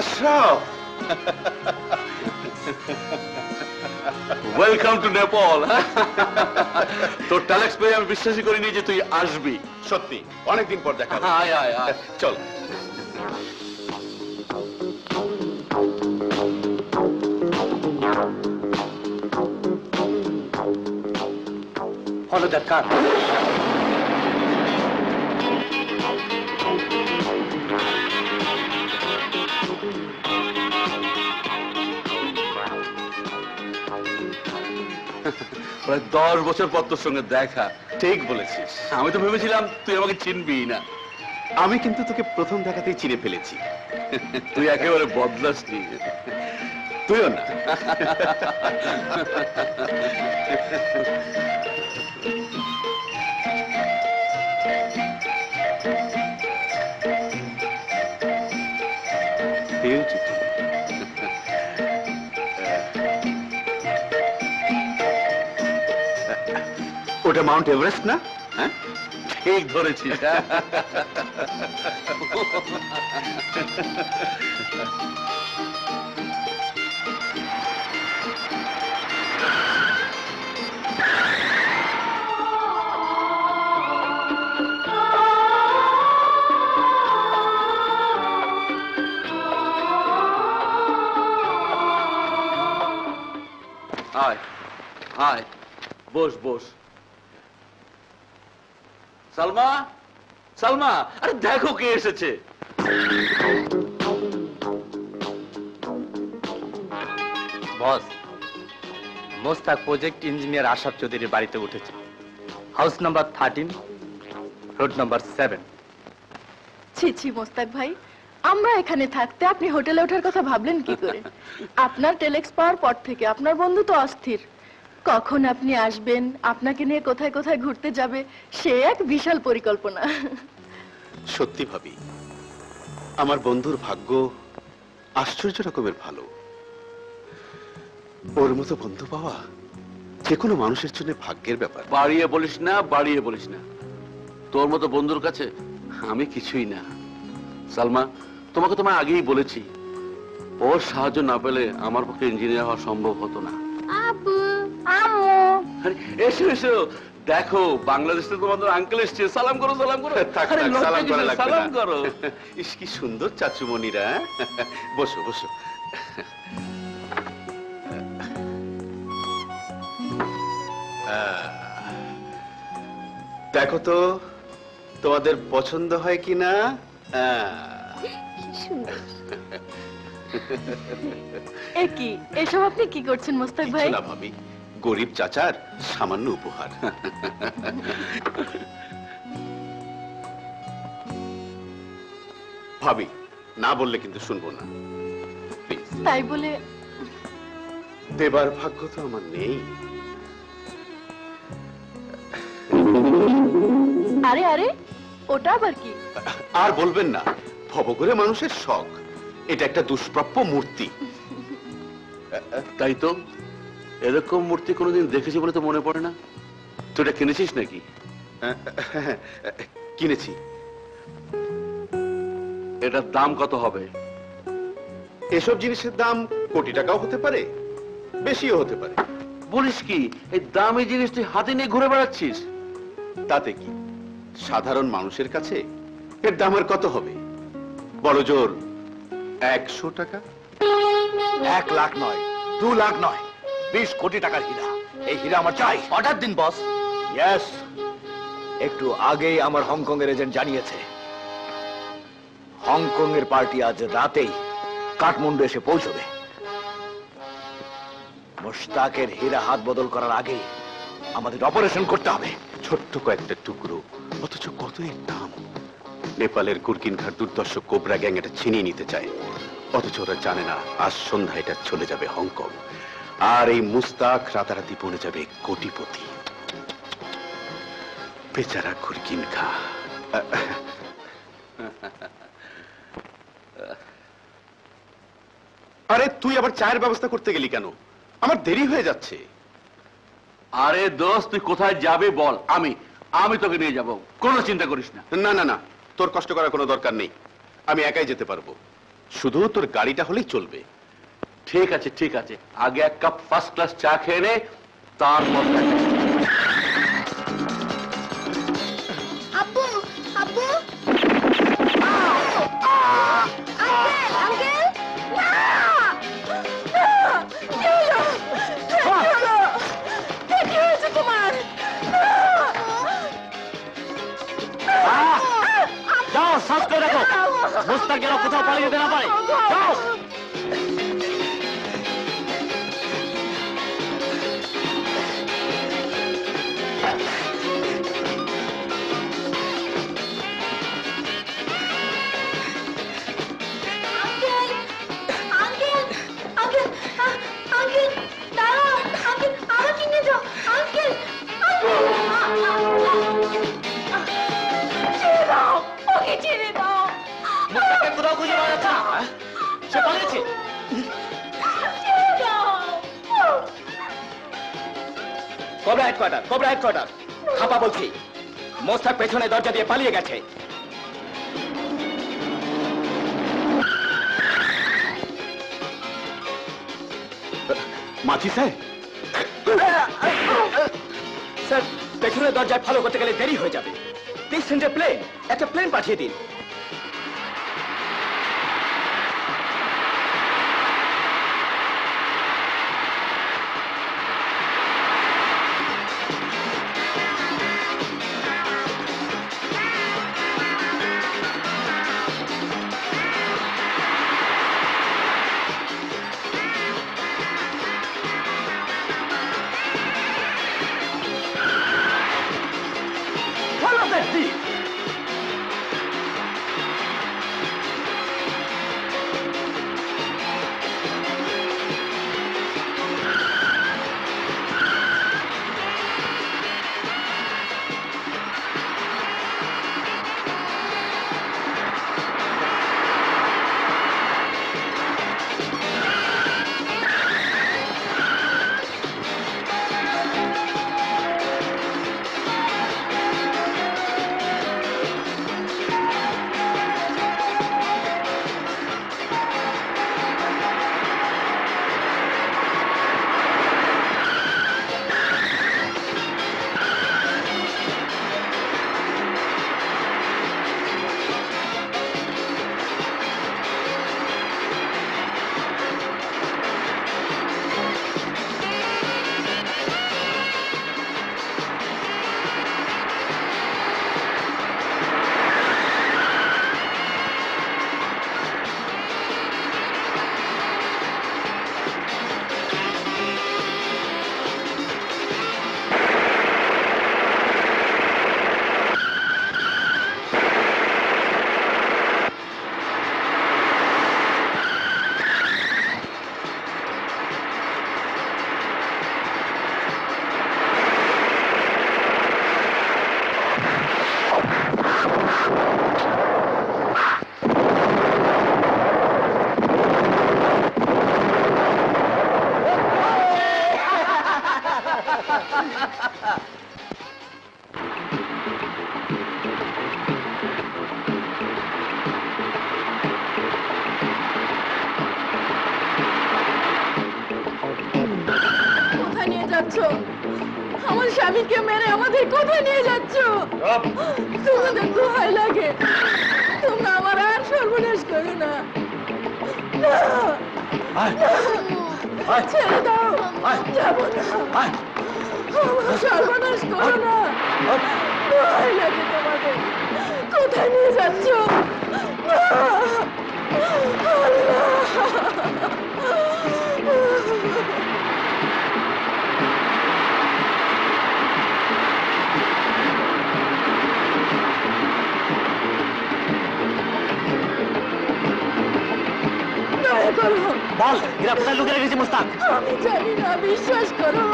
Ashraf welcome to Nepal তোর telex পেয়ে আমি বিশ্বাসই করিনি যে তুই আসবি। সত্যি অনেকদিন পর দেখা। আয় আয় আয়। চল। Follow that car. প্রায় দশ বছর পর তোর সঙ্গে দেখা। ঠিক বলেছিস। আমি তো ভেবেছিলাম তুই আমাকে চিনবি না। আমি কিন্তু তোকে প্রথম দেখাতেই চিনে ফেলেছি। তুই একেবারে বদলাস তুইও না। ওটা মাউন্ট এভারেস্ট না? হ্যাঁ? ঠিক ধরেছিস হ্যাঁ? আয় আয় বস বস। সালমা সালমা আরে দেখো কে এসেছে। Boss Mostak project engineer Ashaf চৌধুরীর বাড়িতে উঠেছে। House number thirteen road number seven ছি ছি মোস্তাক ভাই আমরা এখানে থাকতে আপনি হোটেলে ওঠার কথা ভাবলেন কি করে? আপনার টেলেক্স পাওয়ার পর থেকে আপনার বন্ধু তো অস্থির। কখন আপনি আসবেন? আপনাকে নিয়ে কোথায় কোথায় ঘুরতে যাবে? সে এক বিশাল পরিকল্পনা। সত্যি ভাবি আমার বন্ধুর ভাগ্য আশ্চর্য রকমের ভালো। ওর মতো বন্ধু পাওয়া যে কোনো মানুষের জন্য ভাগ্যের ব্যাপার। বাড়িয়ে বলিস না বাড়িয়ে বলিস না। তোর মতো বন্ধুর কাছে আমি কিছুই না। সালমা তোমাকে তোমায় আগেই বলেছি ওর সাহায্য না পেলে আমার পক্ষে ইঞ্জিনিয়ার হওয়া সম্ভব হতো না। আব্বু আম্মু। আরে, এসো এসো। দেখো বাংলাদেশ থেকে তোমাদের আঙ্কেল এসছে। সালাম করো সালাম করো। আরে, সালাম করা লাগবে সালাম করো। ইস কি সুন্দর চাচুমণিরা হ্যাঁ? বসো বসো। দেখো তো তোমাদের পছন্দ হয় কি না এ কি? এসব আপনি কি করছেন মোস্তাক ভাই? না ভাবি গরিব চাচার সামান্য উপহার। ভাবি না বললে কিন্তু শুনব না। তাই বলে দেবার ভাগ্য তো আমার নেই। আরে আরে ওটা আবার কি? আর বলবেন না ভবঘুরে মানুষের শখ। এটা একটা দুষ্প্রাপ্য মূর্তি। তাই তো? এরকম মূর্তি কোনোদিন দেখেছি বলে তো মনে পড়ে না? তুই এটা কিনেছিস নাকি? কিনেছি। এটার দাম কত হবে? এসব জিনিসের দাম কোটি টাকাও হতে পারে বেশিও হতে পারে। বলিস কি এই দামি জিনিস তুই হাতে নিয়ে ঘুরে বেড়াচ্ছিস? তাতে কি? সাধারণ মানুষের কাছে এর দাম আর কত হবে? বড় জোর একশো টাকা? এক লাখ নয় দু লাখ নয় বিশ কোটি টাকার হীরা। এই হীরা আমার চাই। অর্ডার দিন বস। ইয়েস একটু আগেই আমার হংকং এর এজেন্ট জানিয়েছে। হংকং এর পার্টি আজ রাতেই কাঠমান্ডু এসে পৌঁছবে। মোশতাকের হীরা হাত বদল করার আগে আমাদের অপারেশন করতে হবে। ছোট্ট কয়েকটা টুকরো অথচ কত এর দাম। নেপালের কুরকিন ঘাট দুর্দর্শ কোবরা গ্যাং এটা ছিনিয়ে নিতে চায়। অথচ ওরা জানে না আজ সন্ধ্যা এটা চলে যাবে হংকং। আর এই মুস্তাক রাতারাতি বনে যাবে কোটিপতি। বেচারা কুরকিন খা আরে তুই আবার চায়ের ব্যবস্থা করতে গেলি কেন? আমার দেরি হয়ে যাচ্ছে। আরে দোস্ত তুই কোথায় যাবে বল? আমি আমি তোকে নিয়ে যাব। কোনো চিন্তা করিস না। না না না। তোর কষ্ট করার কোনো দরকার নেই। আমি একাই যেতে পারব। শুধু তোর গাড়িটা হলেই চলবে। ঠিক আছে ঠিক আছে। আগে এক কাপ ফার্স্ট ক্লাস চা খেয়ে নে, তারপর সাজ করে দেখো। মোস্তাক যেন কোথাও পালিয়ে যেতে না পারে। যাও। সে পালিয়েছে। কবরা হেডকোয়ার্টার কবরা হেডকোয়ার্টার খাপা বলছি। মোস্তাক পেছনে দরজা দিয়ে পালিয়ে গেছে। স্যার? পেছনের দরজায় ফলো করতে গেলে দেরি হয়ে যাবে। সেন্ড প্লেন একটা প্লেন পাঠিয়ে দিন। যাচ্ছ? আমার স্বামীকে মেরে আমাদের কোথায় নিয়ে যাচ্ছ? তোমাদের দোহাই লাগে। তোমরা আমার আর সর্বনাশ করো না। ছেড়ে দাও। যাব না। আমার সর্বনাশ করো না। দোহাই লাগে তোমাদের। কোথায় নিয়ে যাচ্ছ? আল্লাহ দয়া করো বল এরা লুকিয়ে রেখেছে মোস্তাক। আমি জানি না বিশ্বাস করো।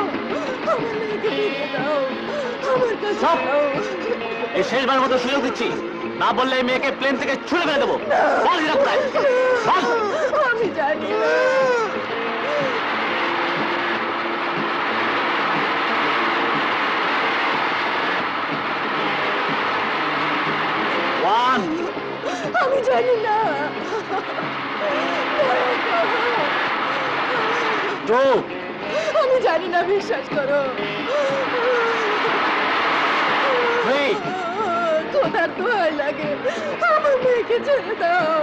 আমার মেয়েকে ফিরিয়ে দাও। আমার কাছে সব। এই শেষবার মতো সুযোগ দিচ্ছি। না বললে এই মেয়েকে প্লেন থেকে ছুড়ে ফেলে দেবো। বল কোথায় বল। আমি জানি না। আমি জানি না। আমি জানি না বিশ্বাস করো। তোমার দোয়াই লাগে। আমার মেয়েকে ছেড়ে দাও।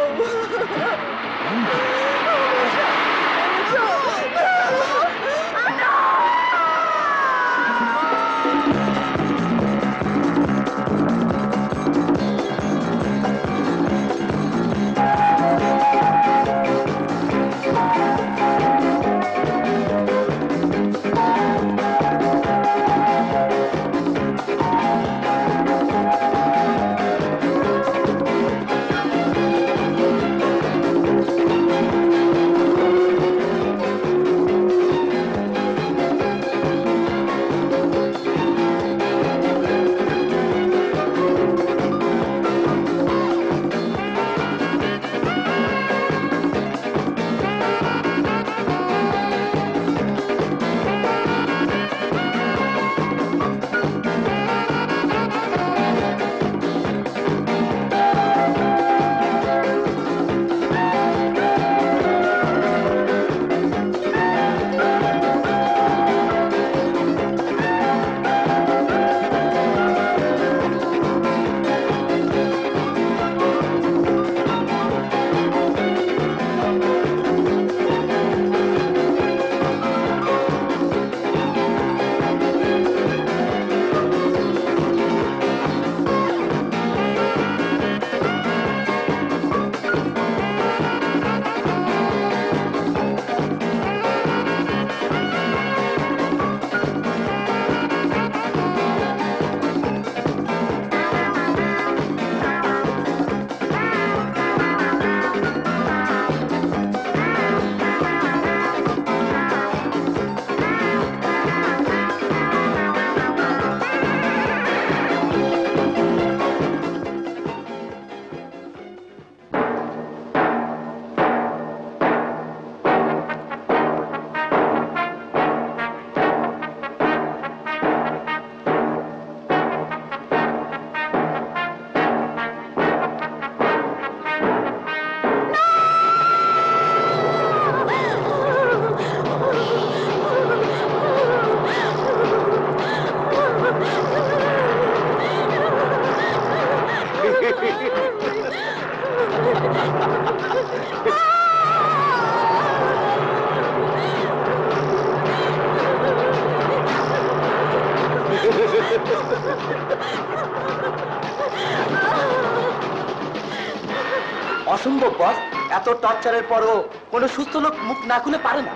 এত টর্চারের পরও কোনো সুস্থ লোক মুখ না খুলে পারে না।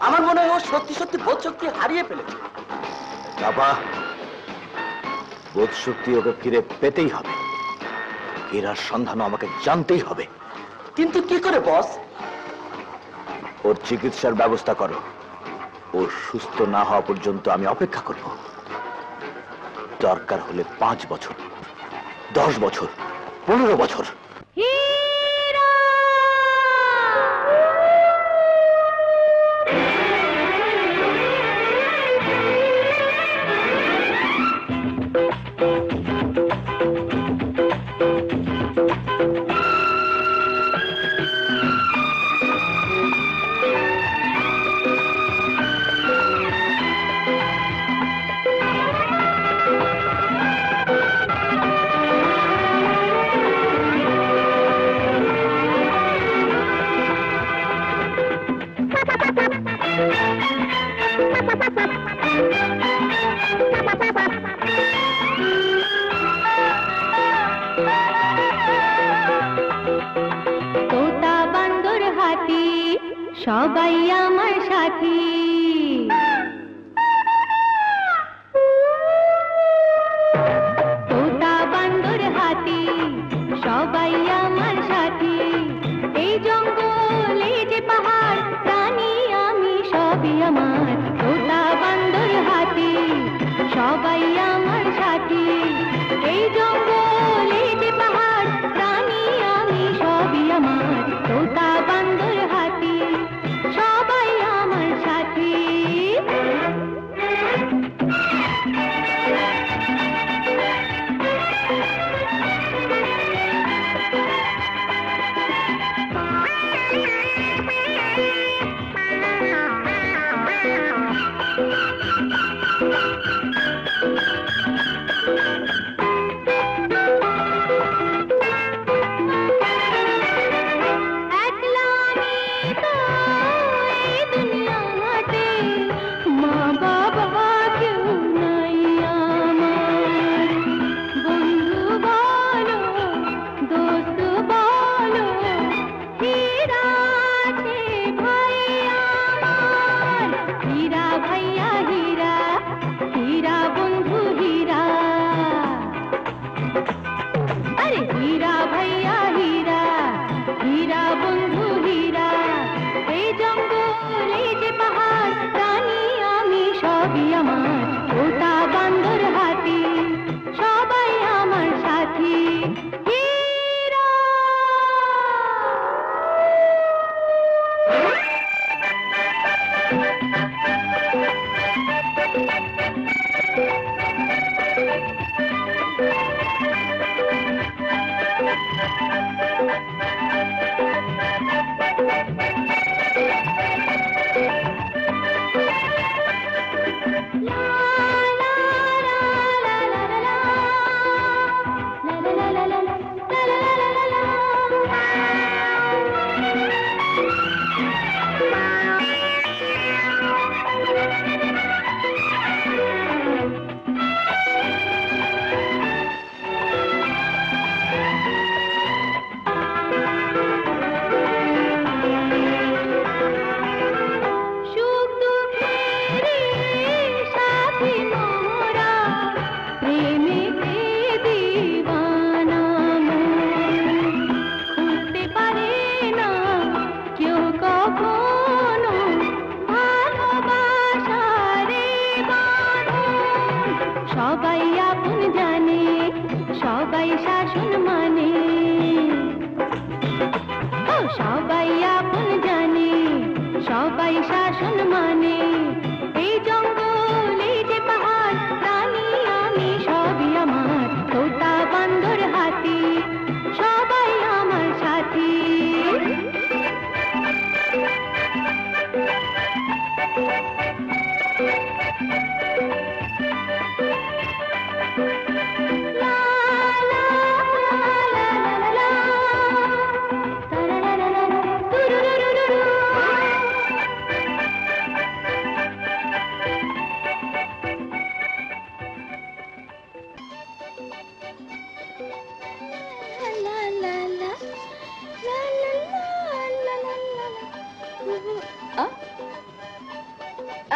আমার মনে হয় ও সত্যি সত্যি বোধ শক্তি হারিয়ে ফেলেছে। বাবা বোধ শক্তি ওকে ফিরে পেতেই হবে। হীরার সন্ধানও আমাকে জানতেই হবে। কিন্তু কি করে বস? ওর চিকিৎসার ব্যবস্থা করো। ও সুস্থ না হওয়া পর্যন্ত আমি অপেক্ষা করব। দরকার হলে পাঁচ বছর দশ বছর পনেরো বছর।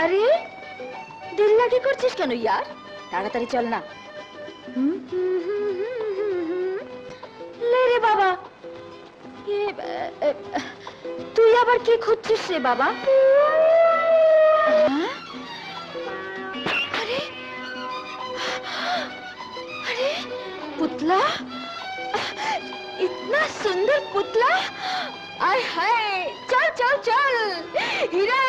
আরে দেরি লাগে করছিস কেন ইয়ার তাড়াতাড়ি চল না লে রে বাবা এ, এ, এ, তুই আবার কি খুঁজছিস রে বাবা হ্যাঁ? আরে अरे पुतला इतना सुंदर पुतला आय हाय चल चल चल हीरा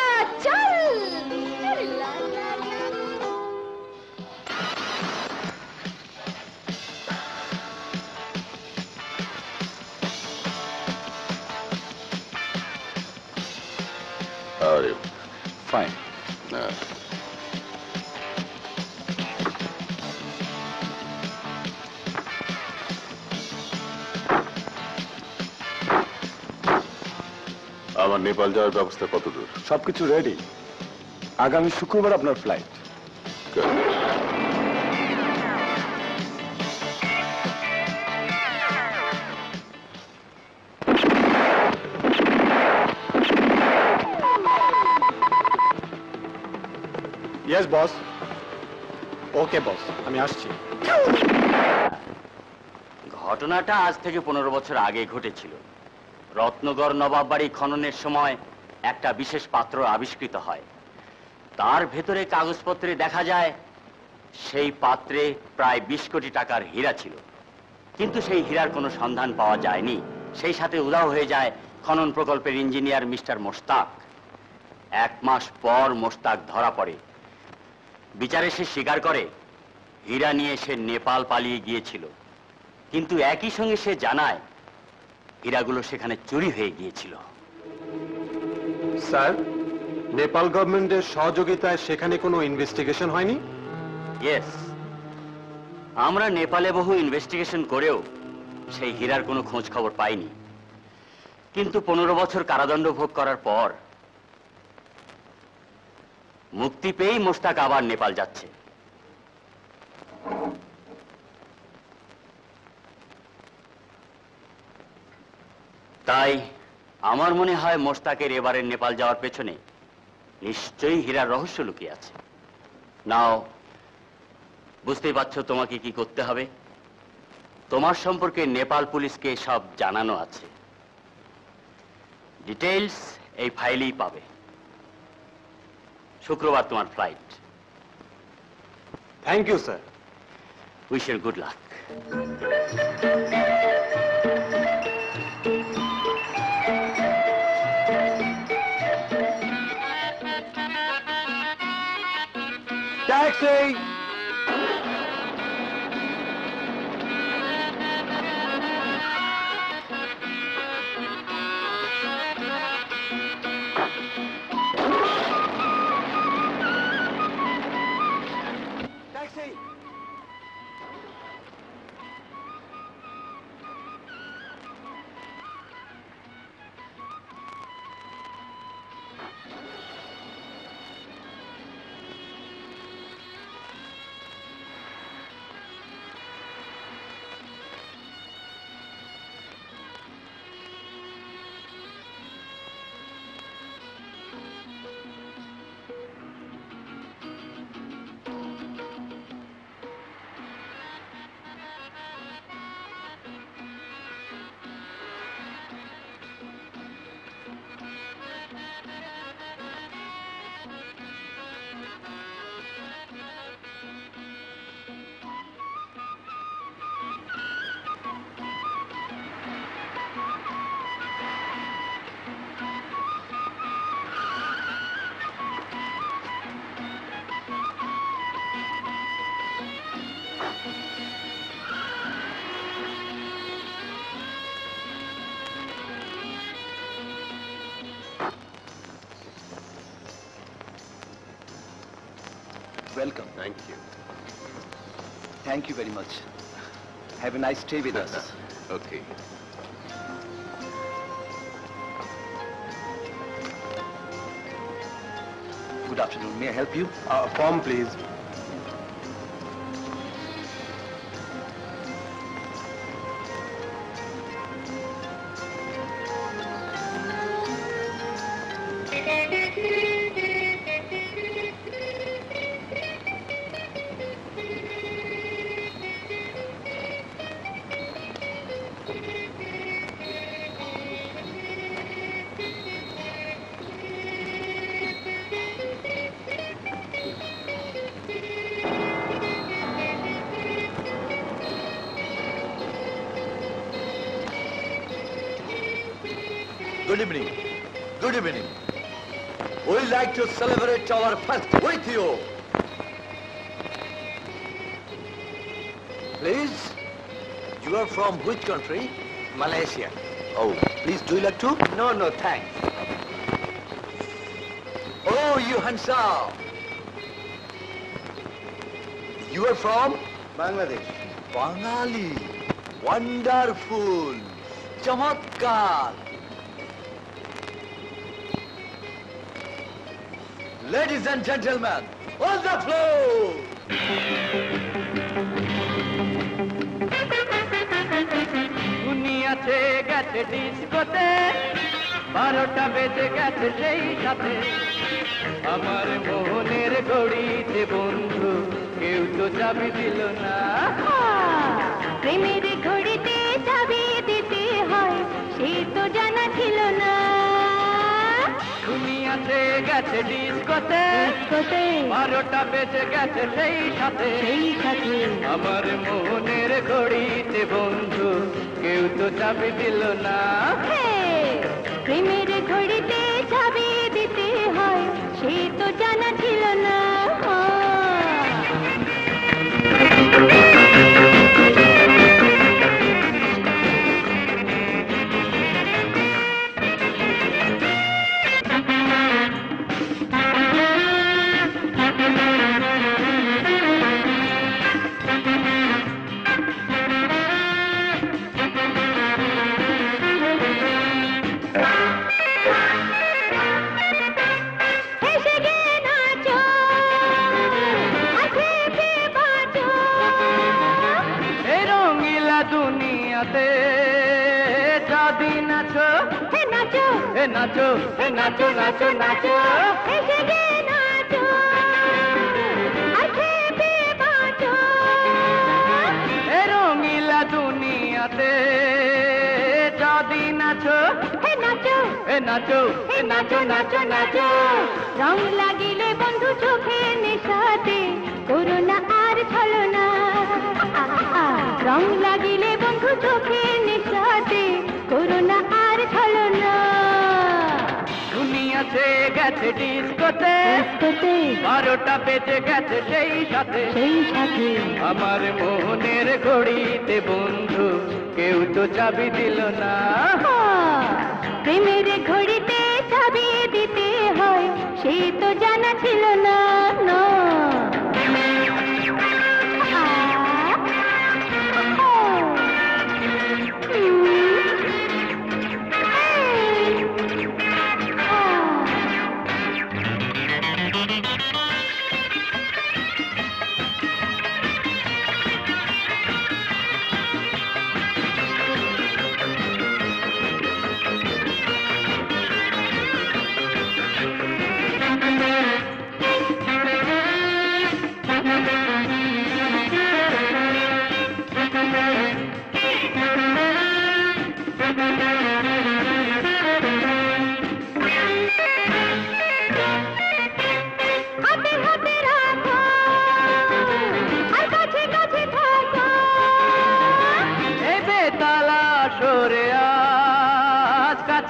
নেপাল যাওয়ার ব্যবস্থা কত দূর? সবকিছু রেডি আগামী শুক্রবার আপনার ফ্লাইট ইয়েস বস ওকে বস আমি আসছি। ঘটনাটা আজ থেকে পনেরো বছর আগে ঘটেছিল। রত্নগর নবাব বাড়ি খননের সময় একটা বিশেষ পাত্র আবিষ্কৃত হয়। তার ভেতরে কাগজপত্রে দেখা যায়, সেই পাত্রে প্রায় বিশ কোটি টাকার হীরা ছিল। কিন্তু সেই হীরার কোনো সন্ধান পাওয়া যায়নি। সেই সাথে উধাও হয়ে যায় খনন প্রকল্পের ইঞ্জিনিয়ার মিস্টার মোস্তাক এক মাস পর মোস্তাক ধরা পড়ে। বিচারে সে স্বীকার করে, হীরা নিয়ে সে নেপাল পালিয়ে গিয়েছিল। কিন্তু একই সঙ্গে সে জানায় হীরাগুলো সেখানে চুরি হয়ে গিয়েছিল। স্যার নেপাল গভর্নমেন্টের সহযোগিতায় সেখানে কোনো ইনভেস্টিগেশন হয়নি? ইয়েস আমরা নেপালে বহু ইনভেস্টিগেশন করেও সেই হীরার কোনো খোঁজ খবর পাইনি। কিন্তু পনেরো বছর কারাদণ্ড ভোগ করার পর মুক্তি পেয়েই মোস্তাক আবার নেপাল যাচ্ছে। তাই আমার মনে হয় মোস্তাকের এবারের নেপাল যাওয়ার পেছনে নিশ্চয়ই হীরার রহস্য লুকিয়ে আছে। নাও বুঝতেই পারছ তোমাকে কি করতে হবে? তোমার সম্পর্কে নেপাল পুলিশকে সব জানানো আছে। ডিটেইলস এই ফাইলেই পাবে। শুক্রবার তোমার flight. Thank you sir wish you good luck. Taxi Thank you very much. Have a nice stay with us. okay. Good afternoon. May I help you? Uh, form, please. Our first with you. Please, you are from which country? Malaysia. Oh, please, do you like to? No, no, thanks. Oh, you handsome. You are from? Bangladesh. Bangali. Wonderful. Chamatkar. Ladies and gentlemen, on the floor! দুনিয়াতে গেছে ডিস্কোতে বারোটা বেজে গেছে সেই সাথে। আমার মোহনের ঘড়িতে বন্ধু কেউ তো চাবি দিল না। প্রেমের ঘড়িতে চাবি দিতে হয় সে তো জানা ছিল না। দুনিয়াতে গেছে ডিস্কোতে। বারোটা বেজে গেছে সেই সাথে। সেই সাথে। আমার মনের ঘড়িতে বন্ধু কেউ তো চাবি দিল না। নাচো হে নাচো নাচো নাচো। রং লাগিলে বন্ধু চোখে নেশাতে করোনা আর ছলনা। রং লাগিলে বন্ধু চোখে নেশাতে করোনা আর ছলনা। দুনিয়াতে গেছে ডিস্কোতে ডিস্কোতে। বারোটা বেজে গেছে সেই সাথে। সেই সাথে। আমার মোহনের ঘড়িতে বন্ধু কেউ তো চাবি দিল না। প্রেমের ঘড়িতে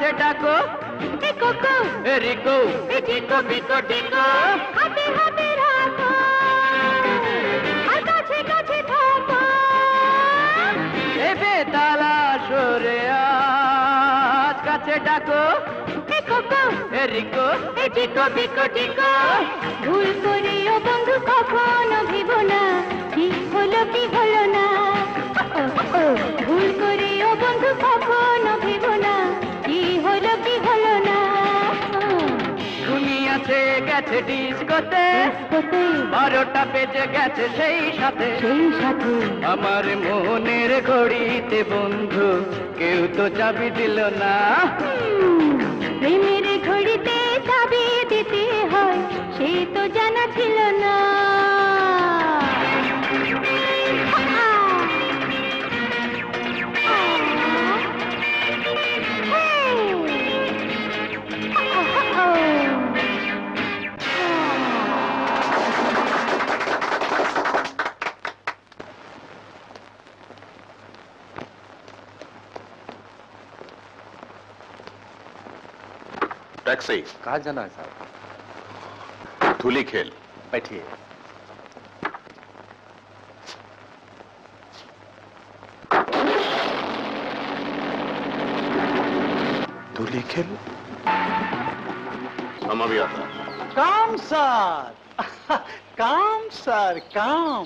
কাছে ডাকো এ কোকো। এ রিকো। টিকো বিকো টিকো। হাতে হাতে রাখো। আর কাছে কাছে থাকো। এ বেতালা সরে আজ কাছে ডাকো। এ কোকো। এ রিকো। বিকো টিকো ভুল করিও বন্ধু কখনো ভেবো না। কি হলো কি হলো না। ভুল করিও বন্ধু কখনো গেছে ডিস্কোতে। বারোটা বেজে গেছে সেই সাথে। সেই সাথে। আমার মনের ঘড়িতে বন্ধু কেউ তো চাবি দিল না। टैक्सी कहा जाना है साहब? धूली खेल। बैठिए। धूली खेल। हम अभी आता है। काम सर। काम सर काम।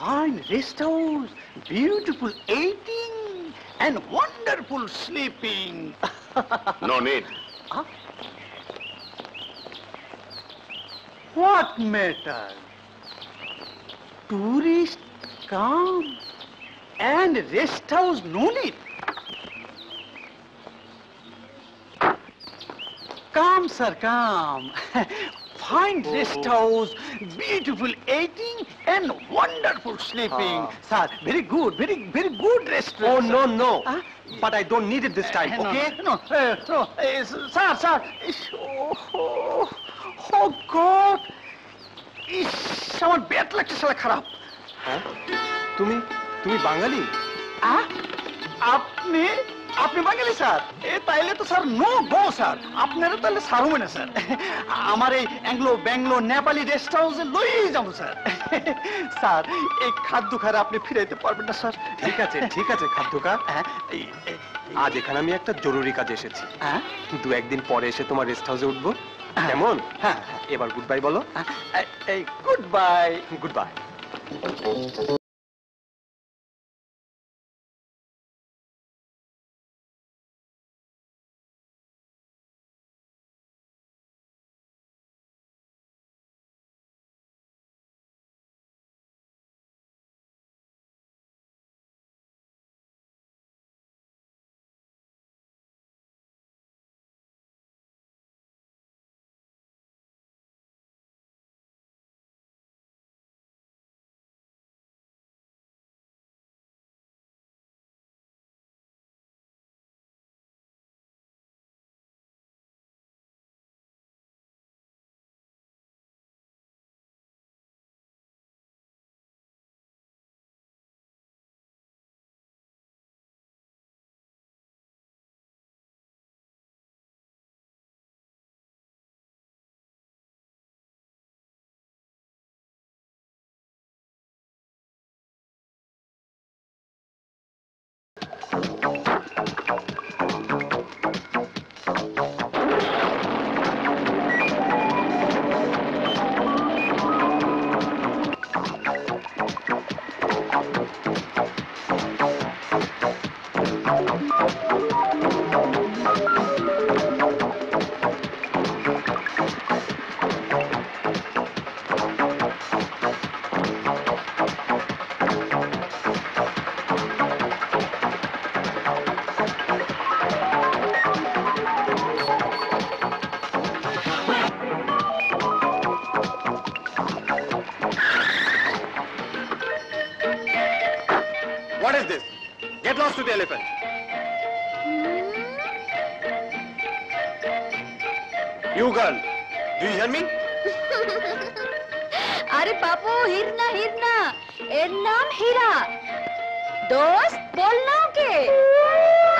Fine rest house beautiful eating and wonderful sleeping no need what matter? Tourist come, and rest house no need. Come, sir, come. Fine rest house, beautiful eating, and wonderful sleeping. Ah. Sir, very good, very, very good Oh, no, no. Huh? But I don't need it this time, Uh, no, okay? No, uh, no, uh, sir, sir. Oh, ইস, আমার বেত লাগছে সালা খারাপ। হ্যাঁ? তুমি? তুমি বাঙালি? আপনি? আপনি বাঙালি স্যার? এ তাইলে তো স্যার নো গো স্যার। আপনারা তাহলে হবে না স্যার। আমার এই অ্যাংলো ব্যাংলো নেপালি রেস্ট হাউসে লই যাব স্যার। স্যার এই খাদ্য খারে আপনি ফিরাইতে পারবেন না স্যার। ঠিক আছে ঠিক আছে খাদ্যকা হ্যাঁ, এই, এই, আজ এখানে আমি একটা জরুরি কাজে এসেছি। হ্যাঁ? দু একদিন পরে এসে তোমার রেস্ট হাউসে উঠবো। কেমন? হ্যাঁ এবার গুড বাই বলো। হ্যাঁ, এই good bye good bye You girl, do you hear me? আরে বাবু হিরনা হিরনা এর নাম হীরা দোস্ত বল না ওকে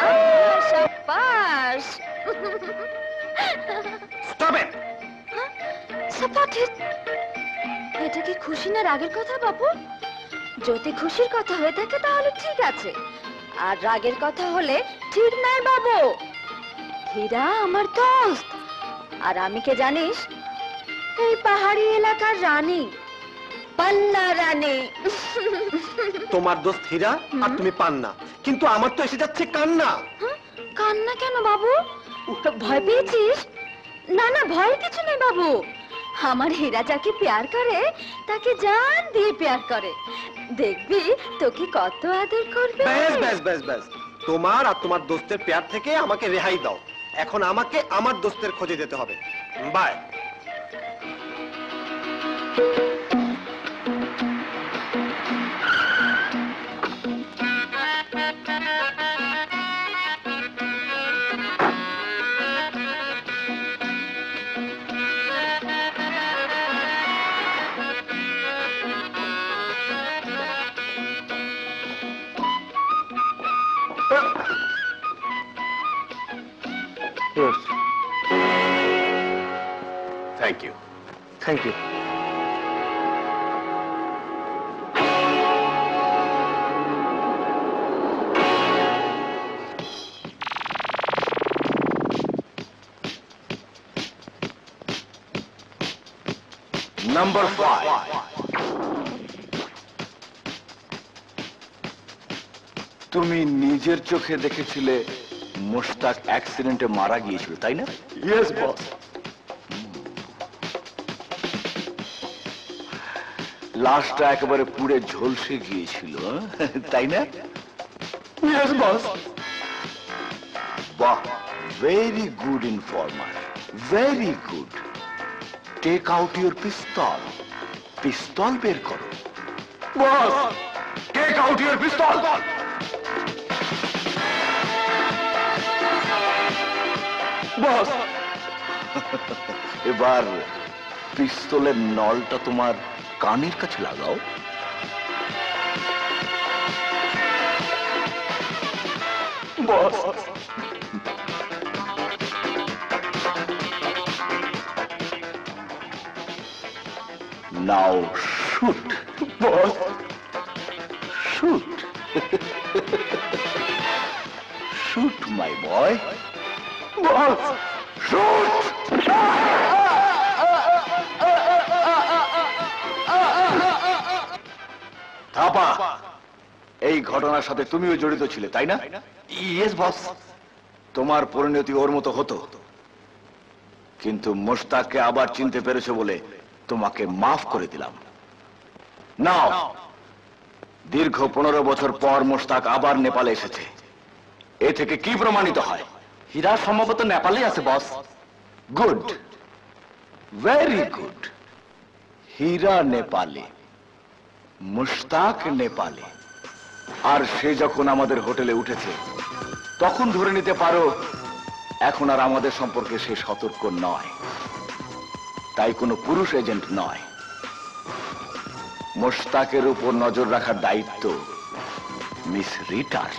আহ, সাব্বাস Stop it! সাপাট এটা কি খুশি না রাগের কথা বাবু যদি খুশির কথা হয়ে থাকে তাহলে ঠিক আছে। আর রাগের কথা হলে ঠিক নয় বাবু। হীরা আমার দোস্ত। আর আমি কে জানিস? এই পাহাড়ি এলাকার রানী। পান্না রানী। তোমার দোস্ত হীরা আর তুমি পান্না। কিন্তু আমার তো এসে যাচ্ছে কান্না? কান্না কেন বাবু? ভয় পেয়েছিস? না না ভয় কিছু নেই বাবু। আমার হীরা যাকে প্যার করে তাকে জান দিয়ে প্যার করে। দেখবি তোকে কত আদর করবে। ব্যাস ব্যাস ব্যাস ব্যাস। তোমার আর তোমার দোস্তের প্যার থেকে আমাকে রেহাই দাও। এখন আমাকে আমার দোস্তের খোঁজে যেতে হবে। Bye. Thank you number five তুমি নিজের চোখে দেখেছিলে মোশতাক অ্যাক্সিডেন্টে মারা গিয়েছিল তাই না? ইয়েস বস লাশটা একেবারে পুড়ে ঝলসে গিয়েছিল হ্যাঁ? তাই না? বাহ very good informer very good take out your pistol pistol বের করো। Boss take out your pistol boss এবার পিস্তলের নলটা তোমার কানের কাছে লাগাও boss now shoot boss shoot shoot my boy এই ঘটনার সাথে তুমিও জড়িত ছিলে, তাই না? ইয়েস বস তোমার পরিণতি ওর মতো হতো। কিন্তু মোশতাককে আবার চিনতে পেরেছ বলে তোমাকে মাফ করে দিলাম। নাও। দীর্ঘ পনেরো বছর পর মোশতাক আবার নেপালে এসেছে। এ থেকে কি প্রমাণিত হয়? হীরা সম্ভবত নেপালে আছে বস গুড ভেরি গুড হীরা নেপালে। মুশতাক নেপালে। আর সে যখন আমাদের হোটেলে উঠেছে, তখন ধরে নিতে পারো, এখন আর আমাদের সম্পর্কে সে সতর্ক নয়। তাই কোনো পুরুষ এজেন্ট নয়। মোস্তাকের উপর নজর রাখার দায়িত্ব মিস রিটার।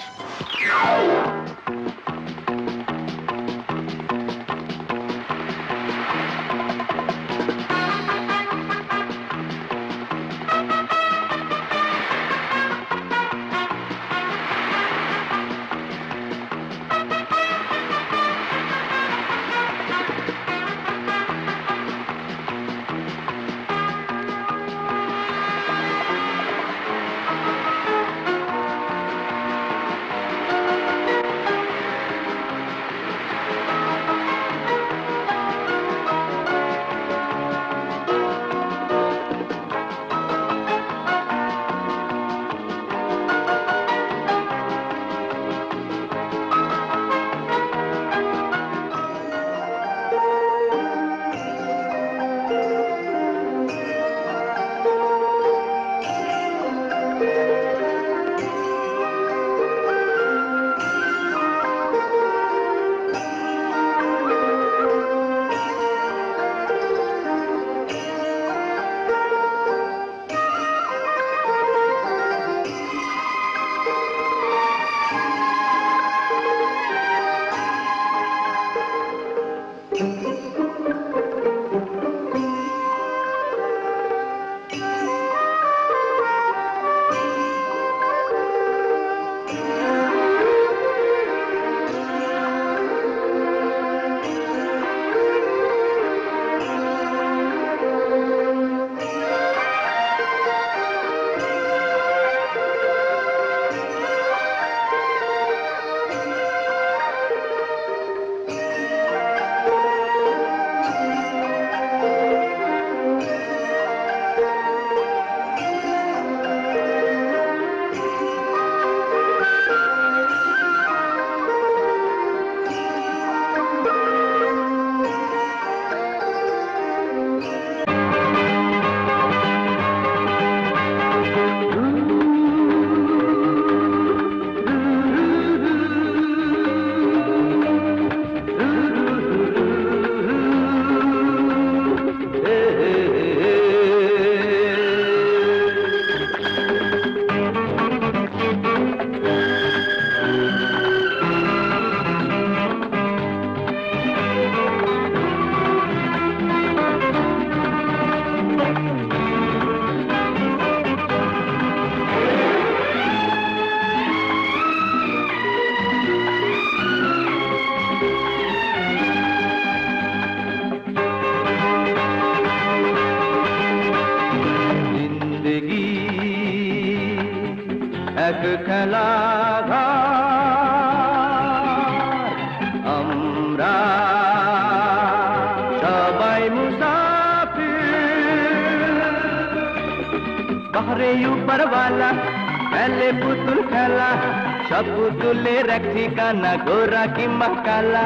ठिकाना गोरा की मकाला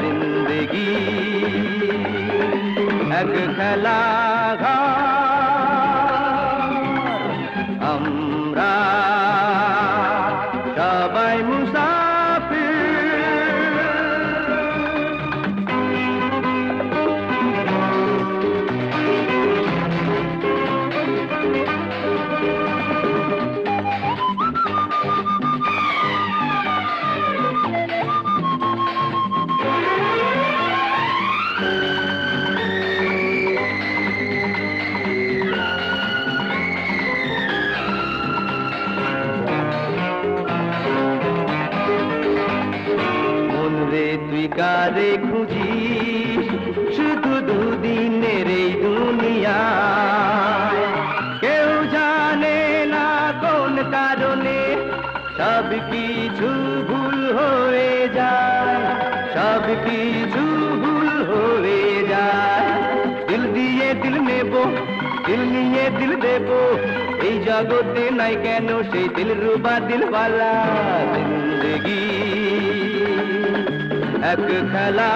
ज़िंदगी अग खला। নাই কেন? সেই দিল রুবা দিলওয়ালা জিন্দগি। এক খেলা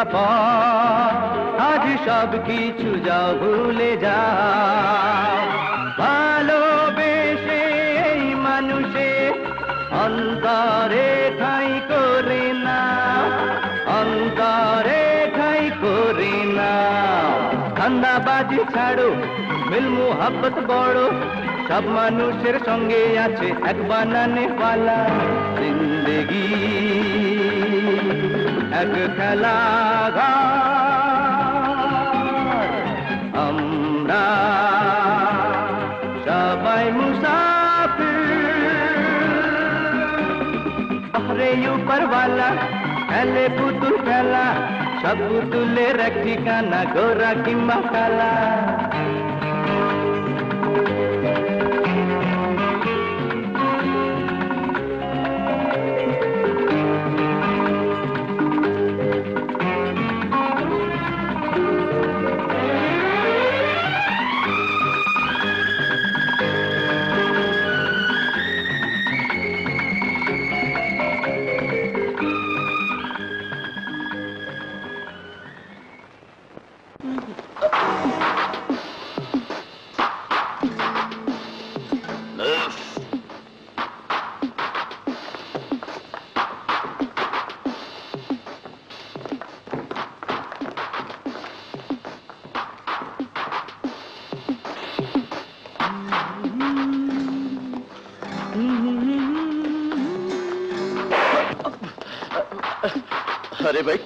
বাবা আজ সব কিছু যাও ভুলে যাও ভালোবেসে এই মানুষে অন্তরে ঠাই করে না, অন্তরে ঠাই করে না। ঠান্ডাবাজি ছাড়ো, মিল মোহাব্বত বড়, সব মানুষের সঙ্গে আছে এক বানানে পালা। জিন্দগি। এক খেলা আমরা সবাই মুসাফির আরে উপর वाला খেলে পুতুল খেলা সব পুতুলের এক ঠিকানা গোরা কিংবা কালা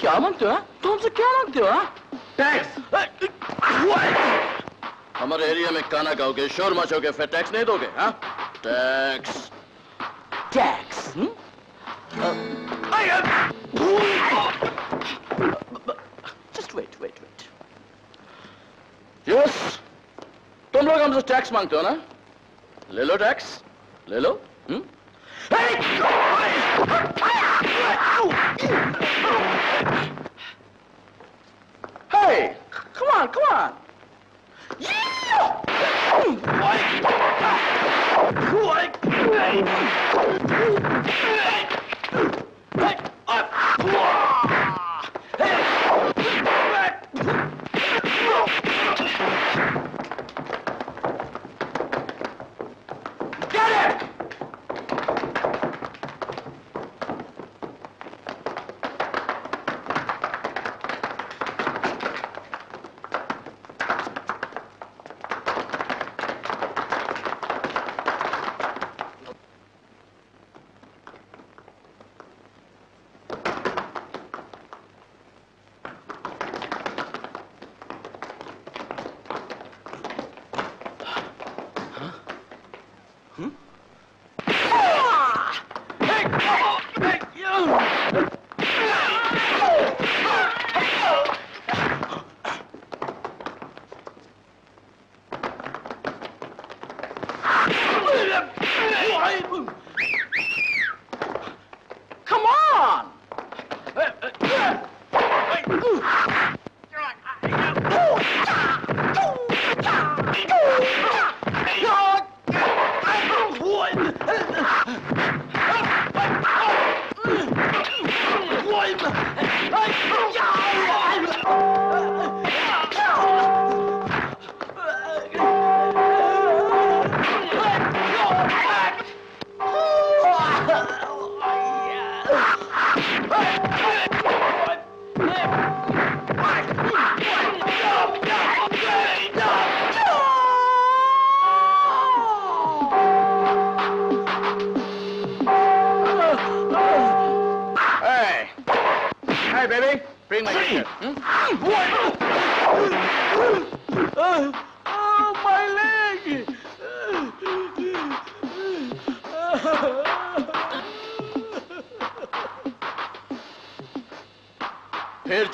क्या मांगते हो? हाँ? तुम हमसे क्या मांगते हो हाँ? टैक्स हमारे एरिया में गाना गाओगे शोर मचोगे फिर टैक्स नहीं दोगे हाँ? Tax tax just wait wait wait yes तुम लोग हमसे टैक्स मांगते हो ना? ले लो टैक्स ले लो हम्म? Hey, Hey, come on, come on. Yeah! Hey, up.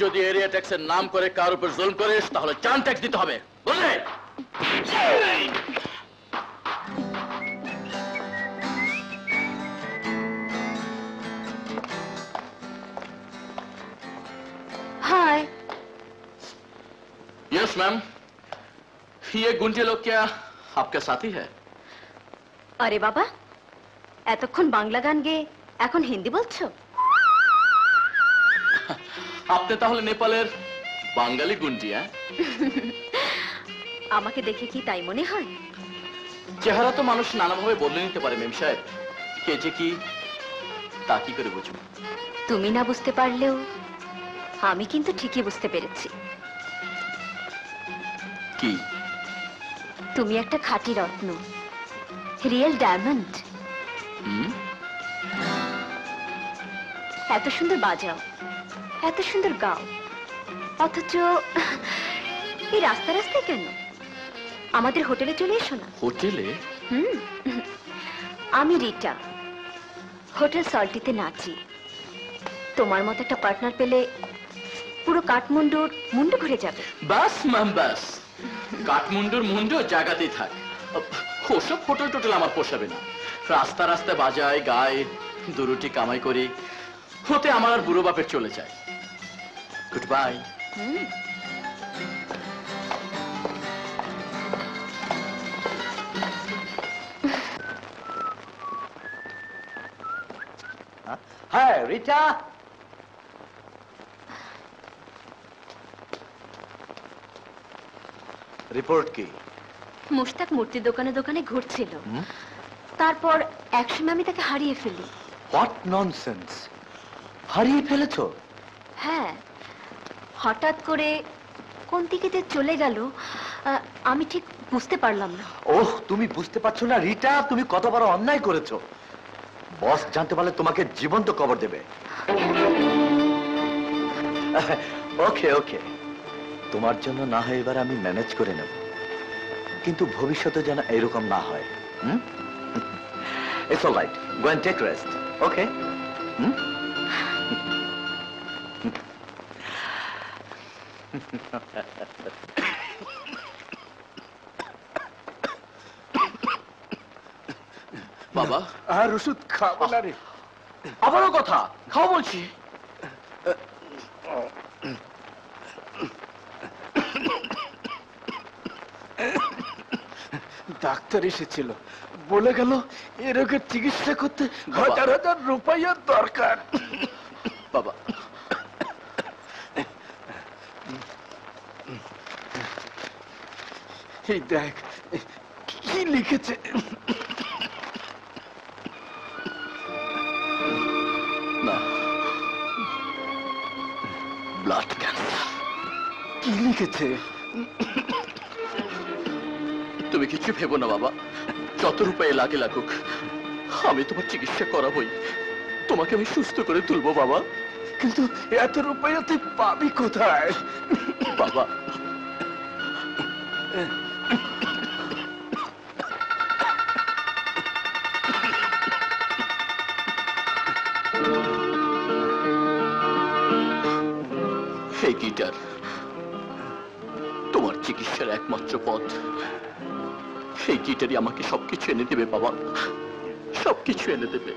যদি এরিয়া ট্যাক্সের নাম করে কার উপর জুলম করিস তাহলে চান ট্যাক্স দিতে হবে বুঝলে হাই यस मैम ये गुंजे लोग क्या आपके साथी है আরে বাবা এতক্ষণ বাংলা গান গেয়ে এখন হিন্দি বলছো আপনি তাহলে নেপালের বাঙালি গুঞ্জি হ্যাঁ? আমাকে দেখে কি তাই মনে হয়? চেহারা তো মানুষ নানাভাবে বদলে নিতে পারে মেম সাহেব। কে যে কি তা কি করে বুঝব? তুমি না বুঝতে পারলেও আমি কিন্তু ঠিকই বুঝতে পেরেছি। কি? তুমি একটা খাঁটি রত্ন রিয়েল ডায়মন্ড। এত সুন্দর বাজাও। এত সুন্দর গাও। অথচ এই রাস্তা রাস্তায় কেন? আমাদের হোটেলে চলে এসো না। হোটেলে? হুম। আমি রিটা। হোটেল সল্টিতে নাচি। তোমার মতো একটা পার্টনার পেলে পুরো কাঠমান্ডুর মুন্ডু ঘুরে যাবে। বাস ম্যাম বাস। কাঠমুন্ডুর মুন্ডু জায়গাতেই থাক। ওসব হোটেল টোটেল আমার পোষাবে না। রাস্তা রাস্তা বাজায় গায়ে দুরুটি কামাই করি। হতে আমার আর বুড়ো বাপের চলে যায়। Good bye Hi, Rita. Report কি? মুশতাক মূর্তির দোকানে দোকানে ঘুরছিল। তারপর একসময় আমি তাকে হারিয়ে ফেলি। হোয়াট ননসেন্স হারিয়ে ফেলেছো? হ্যাঁ। হঠাৎ করে কোন দিকে যে চলে গেল আমি ঠিক বুঝতে পারলাম না। ওহ, তুমি বুঝতে পারছ না, রিটা? তুমি কত বড় অন্যায় করেছ। বস জানতে পারলে তোমাকে জীবন্ত কবর দেবে। ওকে ওকে। তোমার জন্য না হয় এবার আমি ম্যানেজ করে নেব। কিন্তু ভবিষ্যতে যেন এরকম না হয়, হুম? It's all right go and take rest okay হুম? বাবা? আর ওষুধ খাব না রে। আবারও কথা? খাও বলছি। ডাক্তার এসেছিল। বলে গেল এ রোগের চিকিৎসা করতে হাজার হাজার রুপাইয়ার দরকার। বাবা এই দেখ কি লিখেছে? না। ব্লাড ক্যান্সার কি লিখেছে? তুমি কিছু ভেবো না বাবা। যত রূপায় লাগে লাগুক আমি তোমার চিকিৎসা করাবই। তোমাকে আমি সুস্থ করে তুলবো বাবা। কিন্তু এত রুপাইয়া তুই পাবি কোথায়? বাবা। গিটার। তোমার চিকিৎসার একমাত্র পথ। সেই গিটারই আমাকে সবকিছু এনে দেবে, বাবা। সবকিছু এনে দেবে।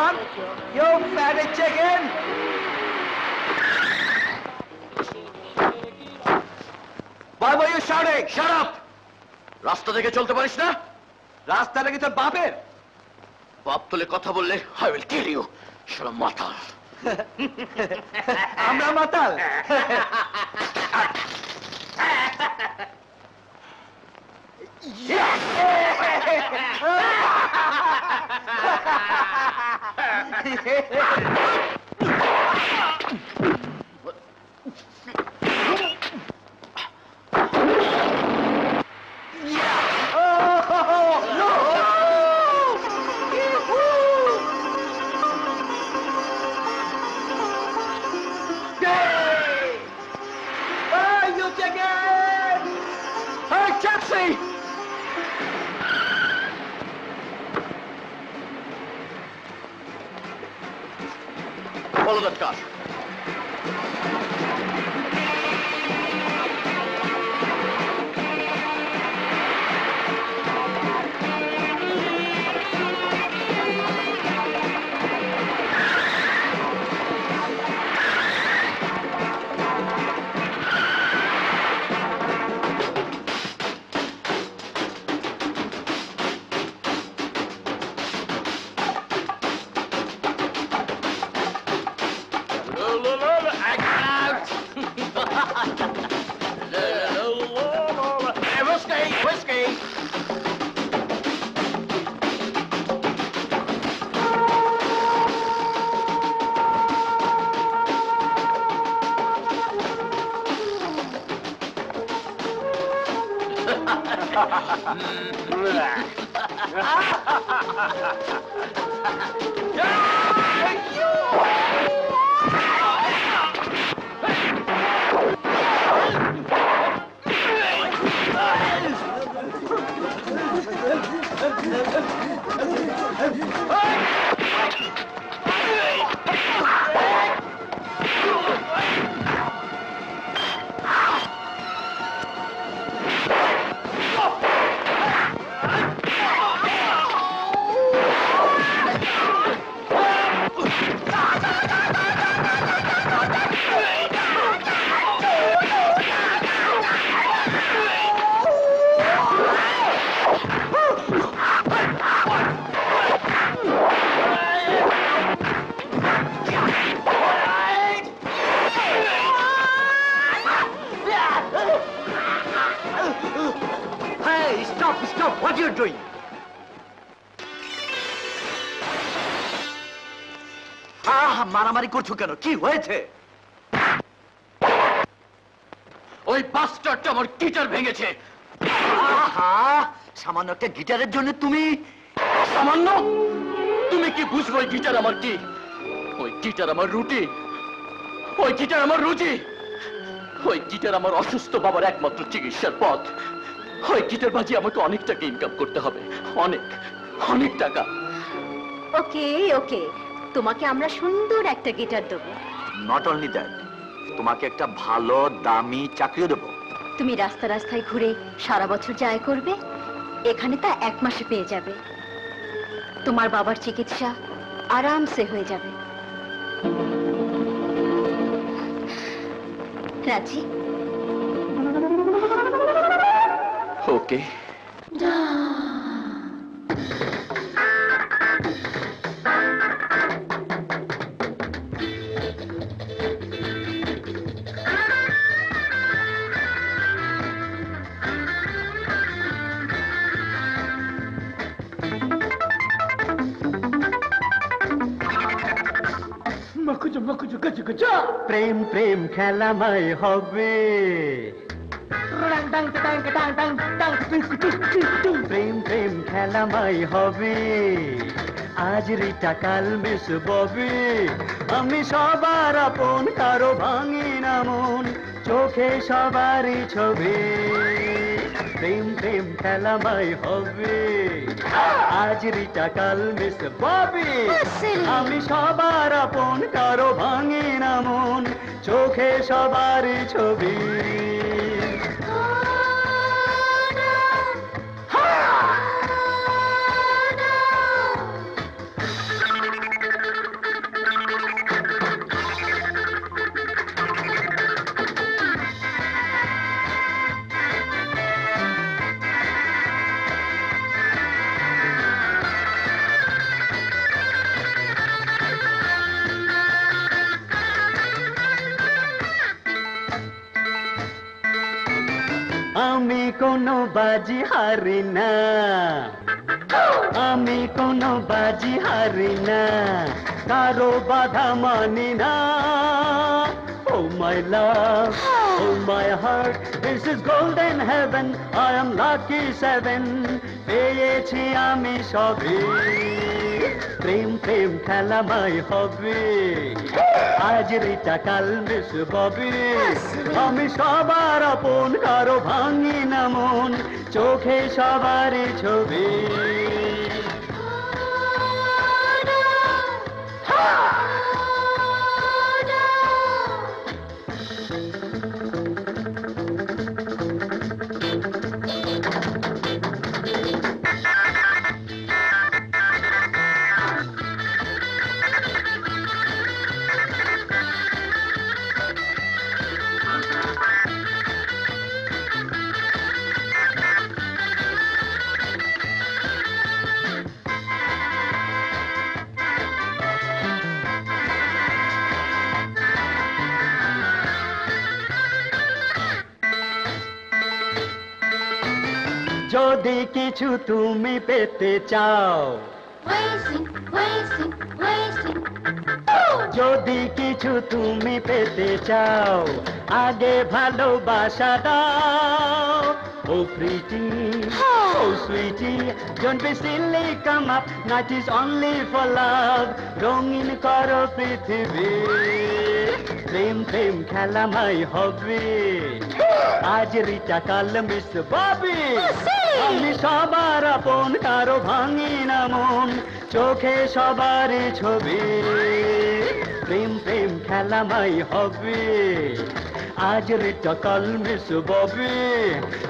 Come, you fatty chicken! Why were you shouting? Shut up! রাস্তা থেকে চলতে পারিস না রাস্তাটা কি তোর বাপের বাপ তুলে কথা বললে আই উইল কিল ইউ শালা মাথা আমরা মাতাল Yeah! kickoff. মারামারি করছ কেন? কি হয়েছে? ওই বাস্টারটা আমার গিটার ভেঙেছে। আহা সামান্য একটা গিটারের জন্য তুমি সামান্য? তুমি কি বুঝব ওই গিটার আমার কি? ওই গিটার আমার রুটি। ওই গিটার আমার রুচি ওই গিটার আমার অসুস্থ বাবার একমাত্র চিকিৎসার পথ। ওই গিটার বাজি আমাকে অনেক টাকা ইনকাম করতে হবে। অনেক অনেক টাকা। ওকে ওকে। তোমাকে আমরা সুন্দর একটা গিটার দেবো। নট অনলি দ্যাট তোমাকে একটা ভালো দামি চাকরিও দেবো। তুমি রাস্তা রাস্তায় ঘুরে সারা বছর যায় করবে এখানে তা এক মাসে পেয়ে যাবে। তোমার বাবার চিকিৎসা আরামসে হয়ে যাবে। রাজি? ওকে খেলাময় হবে। প্রেম প্রেম খেলাময় হবে। আজ রিটা কাল মিস ববি আমি সবার আপন, কারও ভাঙি না মন চোখে সবারই ছবি। প্রেম প্রেম খেলামাই হবে। আজ রিটা কাল মিস ববি আমি সবার আপন কারও ভাঙে না মন। চোখে সবারই ছবি। আমি কোনো বাজি হারি না। আমি কোনো বাজি হারি না। কারও বাধা মানি না। ও my love, oh my heart this is golden heaven I am lucky seven পেয়েছি আমি সবই। প্রেম প্রেম খেলামাই হবে। আজ রিটা কাল মিস হবে। আমি সবার আপন, কারও ভাঙি না মন, চোখে সবারই ছবি। যদি কিছু তুমি পেতে চাও। যদি কিছু তুমি পেতে চাও আগে ভালোবাসা দাও। ও Preeti oh sweetie don't be silly come up not is only for love রঙিন করো পৃথিবী প্রেম প্রেম খেলামাই হবে। আজ রিটা কাল মিস ববি। আমি সবার আপন, কারও ভাঙি না মন। চোখে সবার ছবি। প্রেম প্রেম খেলামাই হবে। আজ রিটা কাল মিস ববি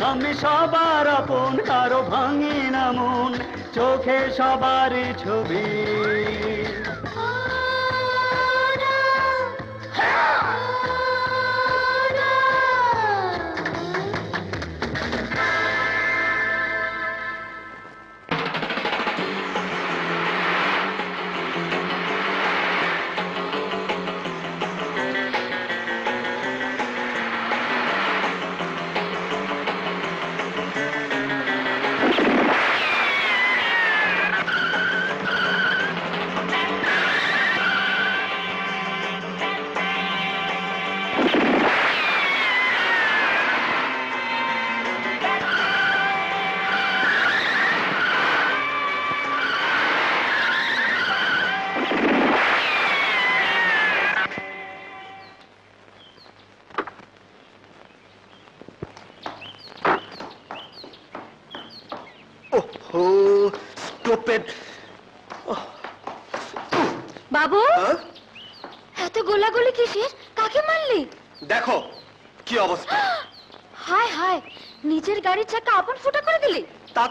আমি সবার আপন, কারও ভাঙি না মন। চোখে সবার ছবি।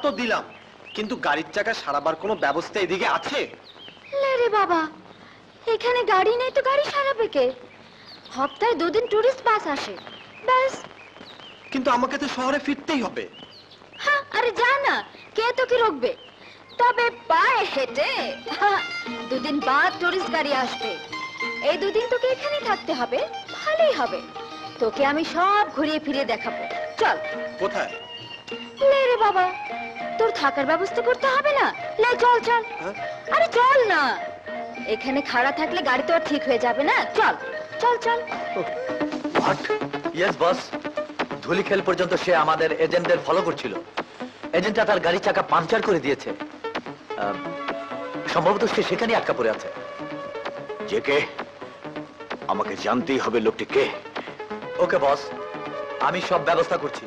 তা তো দিলাম। কিন্তু গাড়ির চাকা সারাবার কোনো ব্যবস্থা এদিকে আছে? রে বাবা এখানে গাড়ি নেই তো গাড়ি সারাবে কে? হপ্তায় দুদিন টুরিস্ট বাস আসে ব্যাস। কিন্তু আমাকে তো শহরে ফিরতেই হবে। হ্যাঁ আরে যা না কে তোকে রোকবে? তবে পায়ে হেঁটে দুদিন বাদ টুরিস্ট গাড়ি আসবে। এই দুদিন তোকে এখানেই থাকতে হবে ভালোই হবে। তোকে আমি সব ঘুরিয়ে ফিরিয়ে দেখাবো। চল। কোথায়? রে বাবা তোর থাকার ব্যবস্থা করতে হবে না। চল চল হ্যাঁ? আরে চল না। এখানে খাড়া থাকলে গাড়ি তো আর ঠিক হয়ে যাবে না। চল চল চল। হোয়াট ইয়েস বস ধুলিখেল পর্যন্ত সে আমাদের এজেন্টদের ফলো করছিল। এজেন্টটা তার গাড়ি চাকা পাংচার করে দিয়েছে। সম্ভবত সে সেখানেই আটকা পড়ে আছে। যে কে? আমাকে জানতেই হবে লোকটি কে। ওকে বস আমি সব ব্যবস্থা করছি।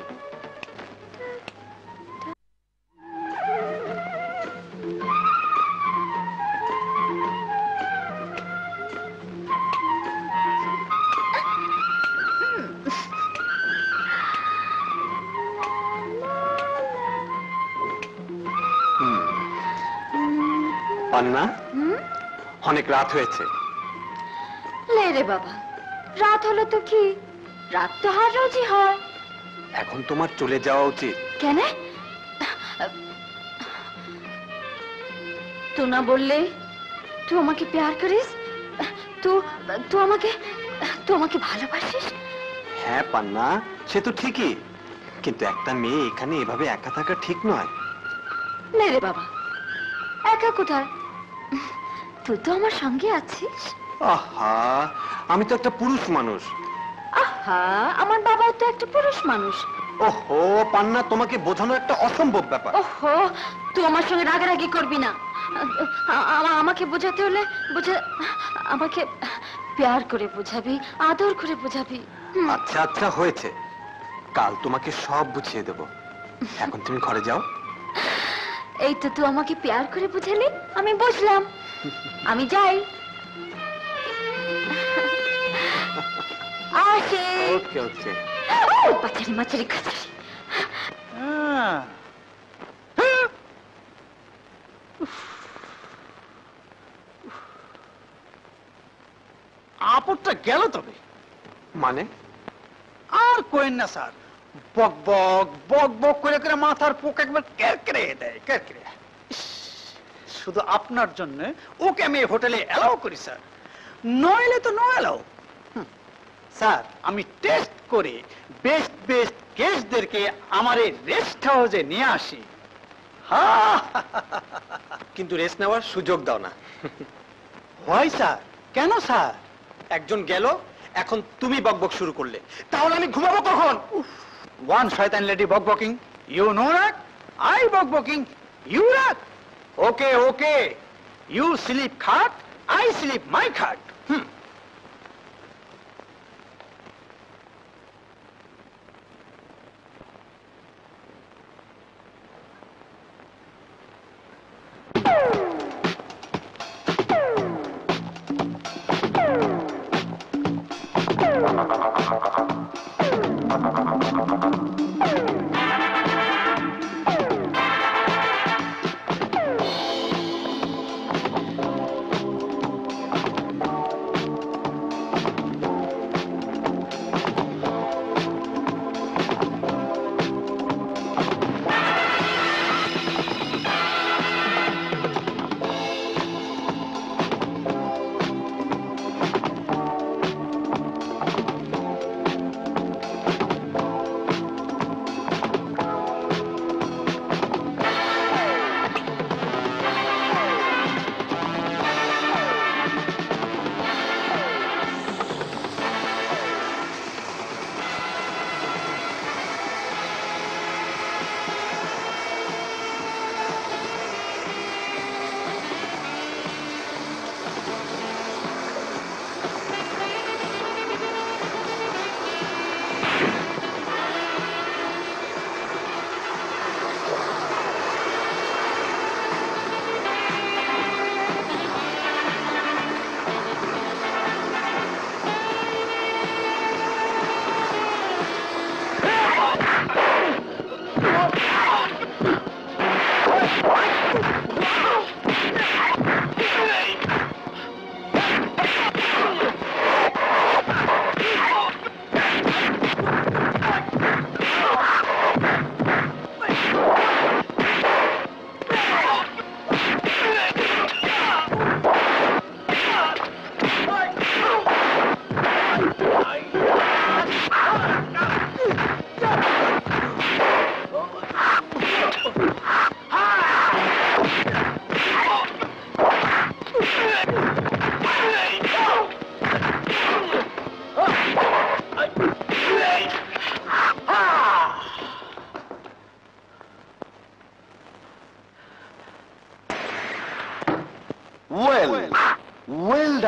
পান্না? অনেক রাত হয়েছে। লে রে বাবা রাত হলো তো কি? রাত তো হার রোজই হয়। এখন তোমার চলে যাওয়া উচিত। কেন? তু না বললে তুই আমাকে প্যার করিস? তুই তুই আমাকে তুই আমাকে ভালোবাসিস? হ্যাঁ পান্না সে তো ঠিকই। কিন্তু একটা মেয়ে এখানে এভাবে একা থাকা ঠিক নয়। নে রে বাবা একা কোথায়? তুই তো আমার সঙ্গে আছিস। আহা আমি তো একটা পুরুষ মানুষ। আহা আমার বাবাও তো একটা পুরুষ মানুষ। ওহো পান্না তোমাকে বোঝানো একটা অসম্ভব ব্যাপার। ওহো তুই আমার সঙ্গে রাগারাগি করবি না। আমাকে বোঝাতে হলে বোঝা আমাকে প্যার করে বোঝাবি আদর করে বোঝাবি। আচ্ছা আচ্ছা হয়েছে। কাল তোমাকে সব বুঝিয়ে দেব। এখন তুমি ঘরে যাও। এই তো তুই আমাকে প্যার করে বুঝালি? আমি বুঝলাম। আমি যাই। আসে। ওকে ওকে। ও পাচারি মাচারি খাচারি হ্যাঁ। আপদটা গেল তবে। মানে? আর কোয়েন না স্যার। বক বক বক বক করে করে মাথার পোক একবার কেরকেরে দেয় কেরকেরে। শুধু আপনার জন্য ওকে আমি হোটেলে অ্যালাউ করি স্যার। নইলে তো নো অ্যালাউ স্যার আমি টেস্ট করে বেস্ট বেস্ট গেস্টদেরকে আমার এই রেস্ট হাউসে নিয়ে আসি। কিন্তু রেস্ট নেওয়ার সুযোগ দাও না। হয় স্যার। কেন স্যার? একজন গেল এখন তুমি বকবক শুরু করলে। তাহলে আমি ঘুমাবো কখন? one shaitan lady bok-boking. You know that? I bok-boking. You that? Okay, okay. You sleep cart, I sleep my cart. Hmm.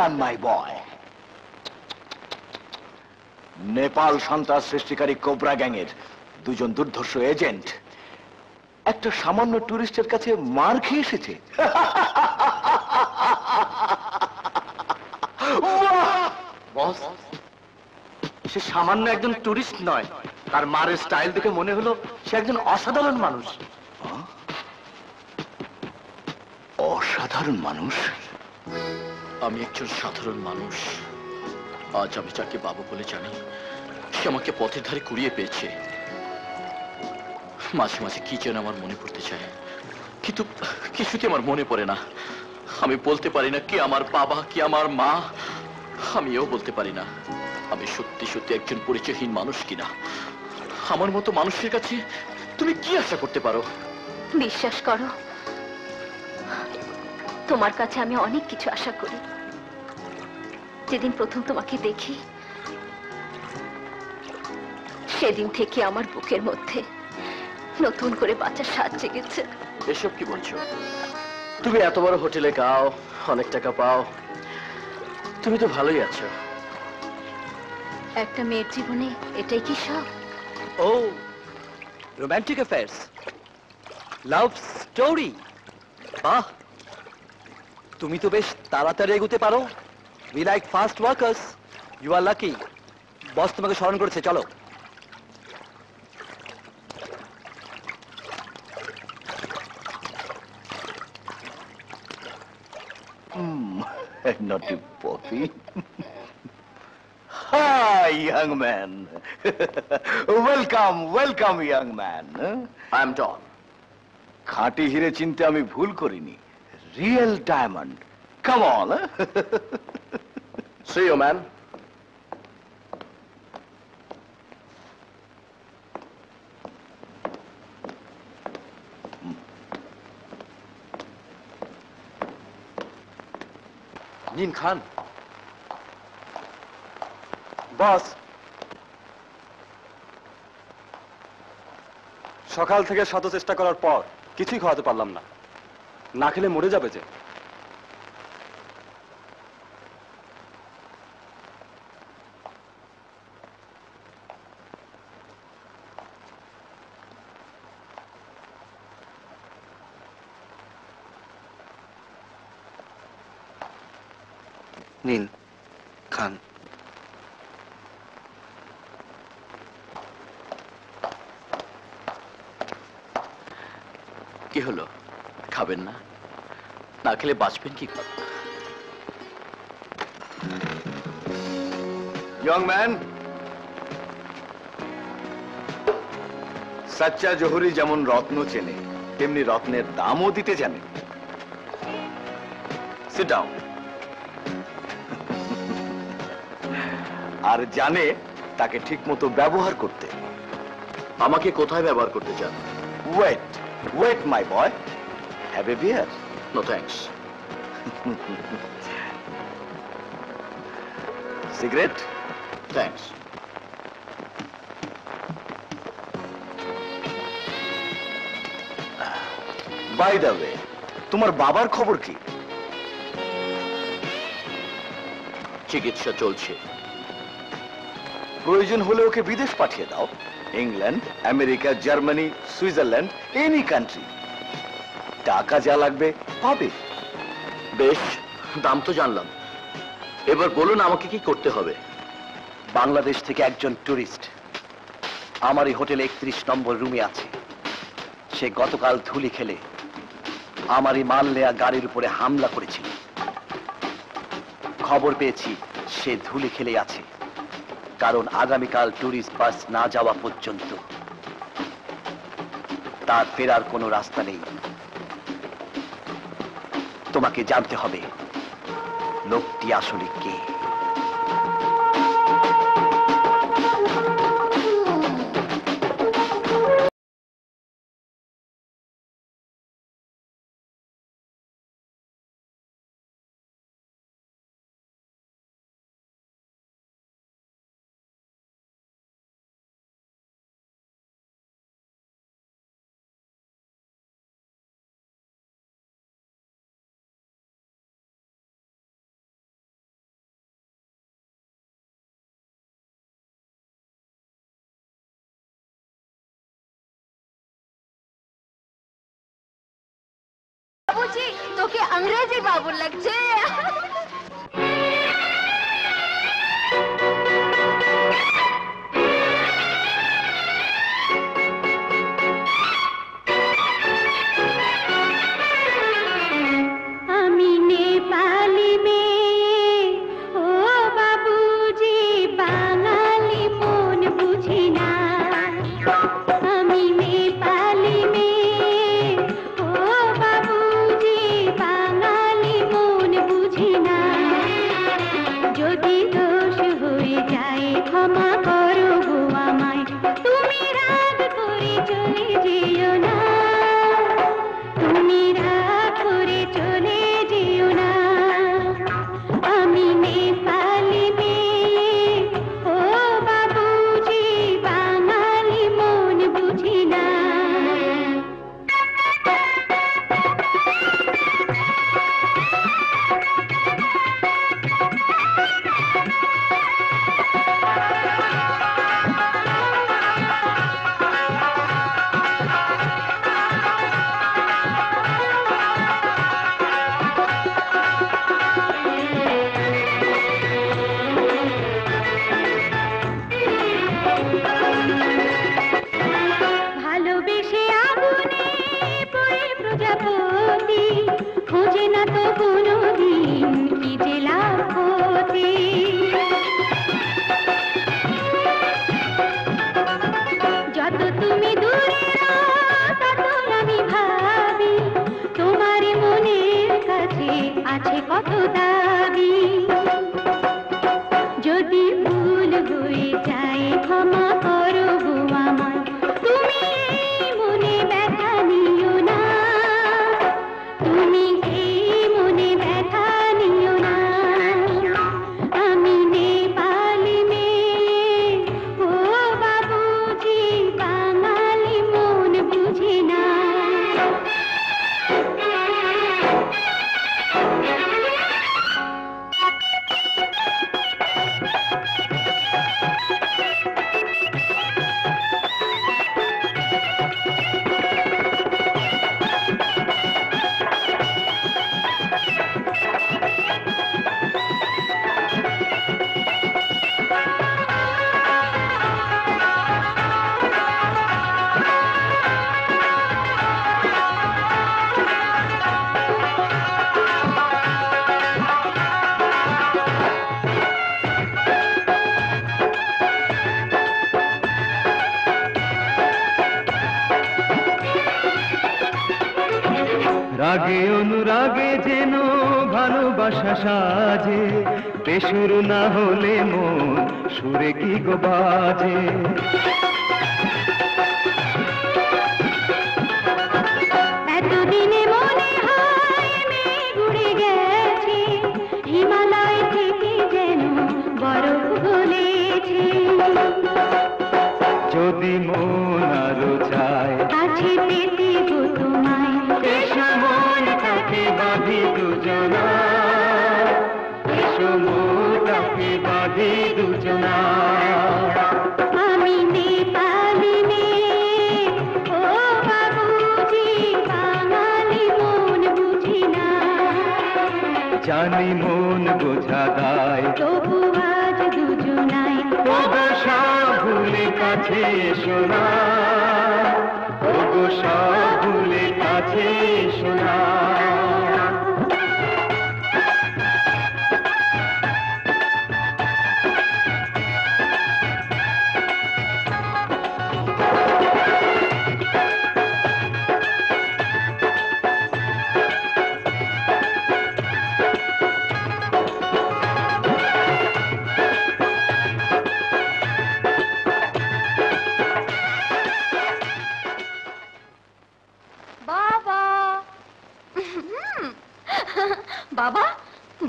ডান মাই বয় নেপাল সন্ত্রাস সৃষ্টিকারী কোবরা গ্যাংয়ের দুজন দুর্ধর্ষ এজেন্ট একটা সামান্য টুরিস্টের কাছে মার খেয়ে এসেছে। বস সে সামান্য একজন টুরিস্ট নয়। তার মারের স্টাইল দেখে মনে হলো সে একজন অসাধারণ মানুষ। অসাধারণ মানুষ? আমি একজন সাধারণ মানুষ। আজ আমি যাকে বাবু বলে জানি, সে আমাকে পথের ধারে কুড়িয়ে পেয়েছে। মাঝে মাঝে কি যেন আমার মনে পড়তে চায়। কিন্তু কিছুতে আমার মনে পড়ে না। আমি বলতে পারি না কি আমার বাবা, কি আমার মা। আমিও বলতে পারি না, আমি সত্যি সত্যি একজন পরিচয়হীন মানুষ কিনা। আমার মতো মানুষের কাছে তুমি কি আশা করতে পারো? বিশ্বাস করো, তোমার কাছে আমি অনেক কিছু আশা করি। যেদিন প্রথম তোমাকে দেখি সেদিন থেকে আমার বুকের মধ্যে নতুন করে বাঁচার স্বাদ জেগেছে। এসব কি বলছো? তুমি এত বড় হোটেলে গাও অনেক টাকা পাও। তুমি তো ভালোই আছো। একটা মেয়ের জীবনে এটাই কি সব? ও রোম্যান্টিক অ্যাফেয়ার্স লাভ স্টোরি বাহ! তুমি তো বেশ তাড়াতাড়ি এগুতে পারো। We like fast workers you are lucky boss তোমাকে স্মরণ করেছে চলো। Naughty Poppy. Hi, young man. welcome, welcome, young man. I am Don খাঁটি হিরে চিনতে আমি ভুল করিনি। Real diamond come on see you man নিন খান বস সকাল থেকে শত চেষ্টা করার পর কিছুই খাওয়াতে পারলাম না। না খেলে মরে যাবে যে। নিন খান। কি হলো? খাবেন না? না খেলে বাঁচবেন কি করে? ইয়ং ম্যান সাচ্চা জহুরি যেমন রত্ন চেনে তেমনি রত্নের দামও দিতে জানে। সিট ডাউন আর জানে তাকে ঠিকমতো ব্যবহার করতে। আমাকে কোথায় ব্যবহার করতে চান? Wait wait my boy have a beer no thanks cigarette thanks by the way তোমার বাবার খবর কি? চিকিৎসা চলছে। প্রয়োজন হলে ওকে বিদেশ পাঠিয়ে দাও। England, America, Germany, Switzerland, any country. টাকা যা লাগবে, পাবে। বেশ, দাম তো জানলাম। এবার বলুন আমাকে কি করতে হবে। বাংলাদেশ থেকে একজন টুরিস্ট। আমার এই হোটেলে একত্রিশ নম্বর রুমে আছে। সে গতকাল ধুলি খেলে। আমার এই মাল নেয়া গাড়ির উপরে হামলা করেছিল। খবর পেয়েছি, সে ধুলি খেলে আছে। কারণ আগামীকাল টুরিস্ট বাস না যাওয়া পর্যন্ত। তার ফেরার কোনো রাস্তা নেই। তোমাকে জানতে হবে, লোকটি আসলে কে? बाबू तो के अंग्रेज़ी बाबू लग जाए।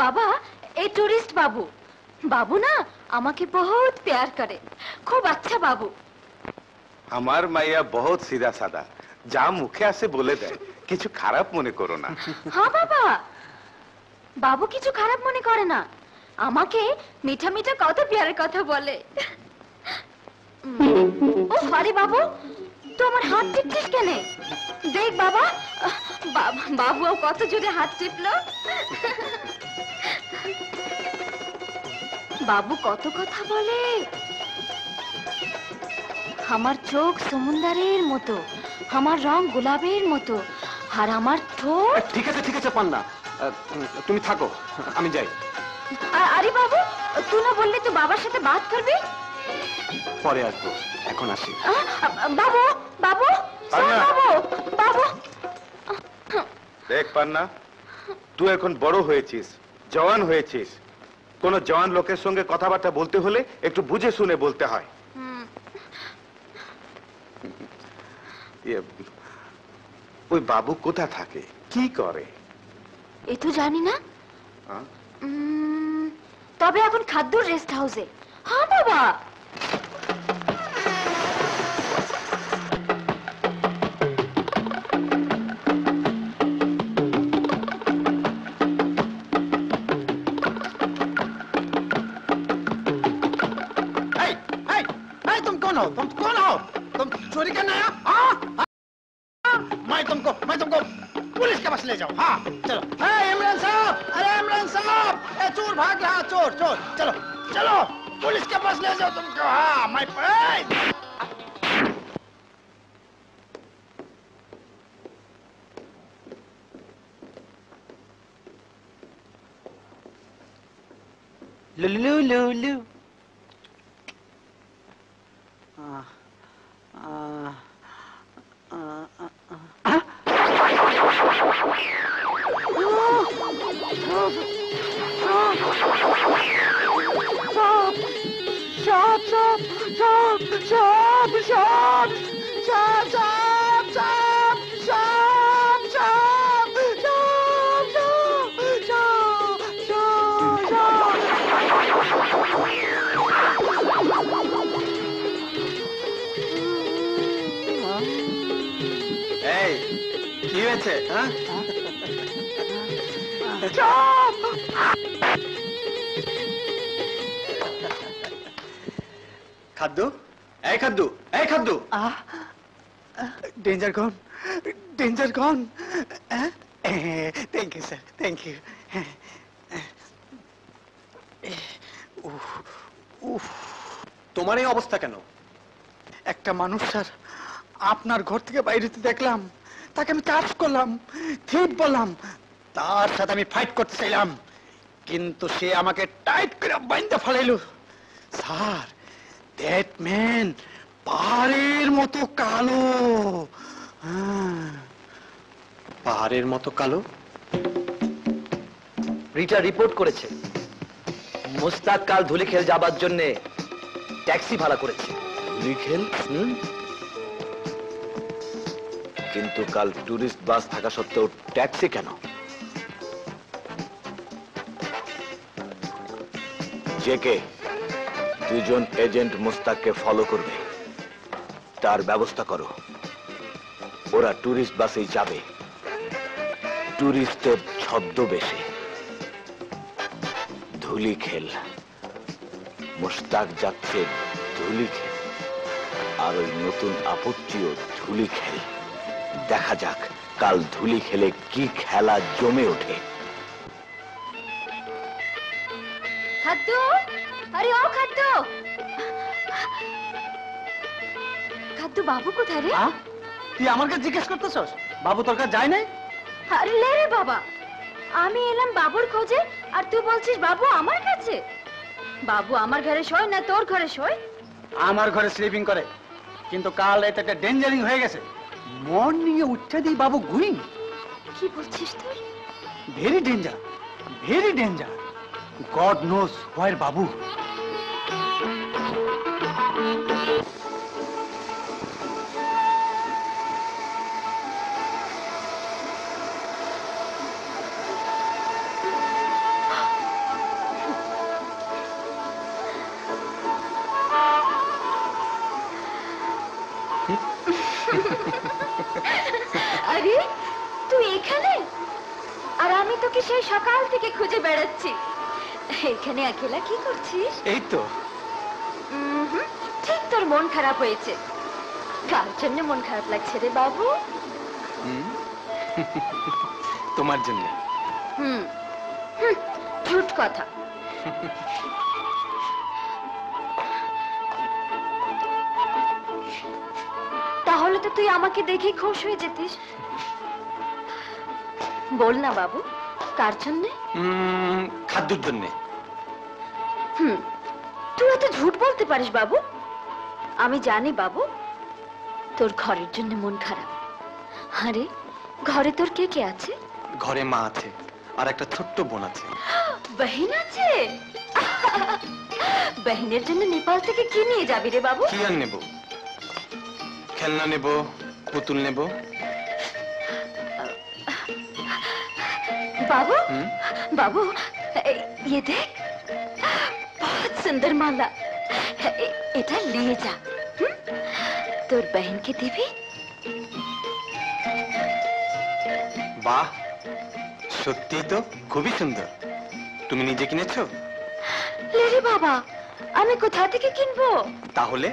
বাবা এই টুরিস্ট বাবু। বাবু না আমাকে বহুত প্যার করে। খুব আচ্ছা বাবু। আমার মাইয়া বহুত সিধা সাদা যা মুখে আসে বলে দেয়। কিছু খারাপ মনে করো না। হ্যাঁ বাবা। বাবু কিছু খারাপ মনে করে না। আমাকে মিঠা মিঠা কত প্যারের কথা বলে। ও সরি বাবু তোমার হাত টিপছিস কেন? দেখ বাবা বাবু কত জোরে হাত টিপলো। বাবু কত কথা বলে। আমার চোখ সমুন্দরের মতো আমার রং গোলাপের মতো আর আমার ঠোঁট ঠিক আছে ঠিক আছে পান্না। তুমি থাকো আমি যাই। আরে বাবু তুই না বললি তুই বাবার সাথে বাত করবি? পরে আসব এখন আসি। বাবু বাবু বাবু বাবু। দেখ পান্না তুই এখন বড় হয়েছিস জওয়ান হয়েছিস। কোন জওয়ান লোকের সঙ্গে কথাবার্তা বলতে হলে একটু বুঝে শুনে বলতে হয়। ইয়ে, ওই বাবু কোথা থাকে? কি করে? এ তো জানি না। তবে এখন খাদ্য রেস্ট হাউসে হ্যাঁ বাবা। ले जाओ। हाँ चलो। ए इमरान साहब! अरे, इमरान साहब! ए, चोर भाग रहा चोर चोर। चलो चलो। पुलिस के पास ले जाओ तुमको। हाँ मैं ए! লুলু হয়েছে হ্যাঁ? খাদ্য? এই খাদ্য এই খাদ্য! Danger gone danger gone. Thank you sir thank you তোমার এই অবস্থা কেন? একটা মানুষ স্যার আপনার ঘর থেকে বাইরেতে দেখলাম। তাকে আমি কাজ করলাম ঠিক বললাম। তার সাথে আমি ফাইট করতে চাইলাম কিন্তু সে আমাকে টাইট করে বাইন্দা ফেলাইলো। স্যার দ্যাট ম্যান পাহাড়ের মতো কালো। হ্যাঁ। পাহাড়ের মতো কালো? রিটা রিপোর্ট করেছে। মুস্তাক কাল ধুলিখেল যাবার জন্য ট্যাক্সি ভাড়া করেছে। ধুলিখেল? হুম। কিন্তু কাল টুরিস্ট বাস থাকা সত্ত্বেও ট্যাক্সি কেন? জেকে দুজন এজেন্ট মুস্তাককে ফলো করবে। তার ব্যবস্থা করো। ওরা টুরিস্ট বাসেই যাবে। টুরিস্টের ছদ্মবেশে। ধুলি খেল। মুস্তাক যাচ্ছে ধুলি খেল। আর ওই নতুন আপত্তিও ধুলি খেল। দেখা যাক কাল ধুলি খেলে কি খেলা জমে ওঠে। খাদ্য? আরে ও খাদ্য! খাদ্য বাবু কোথায় রে? তুই আমার কাছে জিজ্ঞেস করতেছস? বাবু তোর কাছে যায় নাই? আরে লে রে বাবা! আমি এলাম বাবুর খোঁজে আর তুই বলছিস বাবু আমার কাছে? বাবু আমার ঘরে শোয় না তোর ঘরে শোয়? আমার ঘরে স্লিপিং করে। কিন্তু কাল এটা একটা ডেঞ্জারিং হয়ে গেছে। মর্নিং এ উঠতে দিই বাবু ঘুরি কি বলছিস তুই? Very danger very danger god knows where বাবু। তোকে সেই সকাল থেকে খুঁজে বেড়াচ্ছি। এখানে একেলা কি করছিস? এই তো। ঠিক তোর মন খারাপ হয়েছে। কার জন্য মন খারাপ লাগছে রে বাবু? তোমার জন্য। হুম ঝুট কথা। তাহলে তো তুই আমাকে দেখে খুশ হয়ে যেতিস। বল না বাবু। কার জন্যে? খাদ্যর জন্য। হুম তুই এত ঝুট বলতে পারিস বাবু। আমি জানি বাবু তোর ঘরের জন্য মন খারাপ। আরে ঘরে তোর কে কে আছে? ঘরে মা আছে আর একটা ছোট্ট বোন আছে। বহিন আছে? বহিনের জন্য নেপাল থেকে কি নিয়ে যাবি রে বাবু? কি আর নেব? খেলনা নেব পুতুল নেব। बाबू হুম? बाबू ए- ये देख बहुत सुंदर माला ए- এটা নিয়ে যা হুম? তোর বহনকে দিবি বাহ সত্যি তো খুবই সুন্দর তুমি নিজে কিনেছো রে বাবা আমি কোথা থেকে কিনবো তাহলে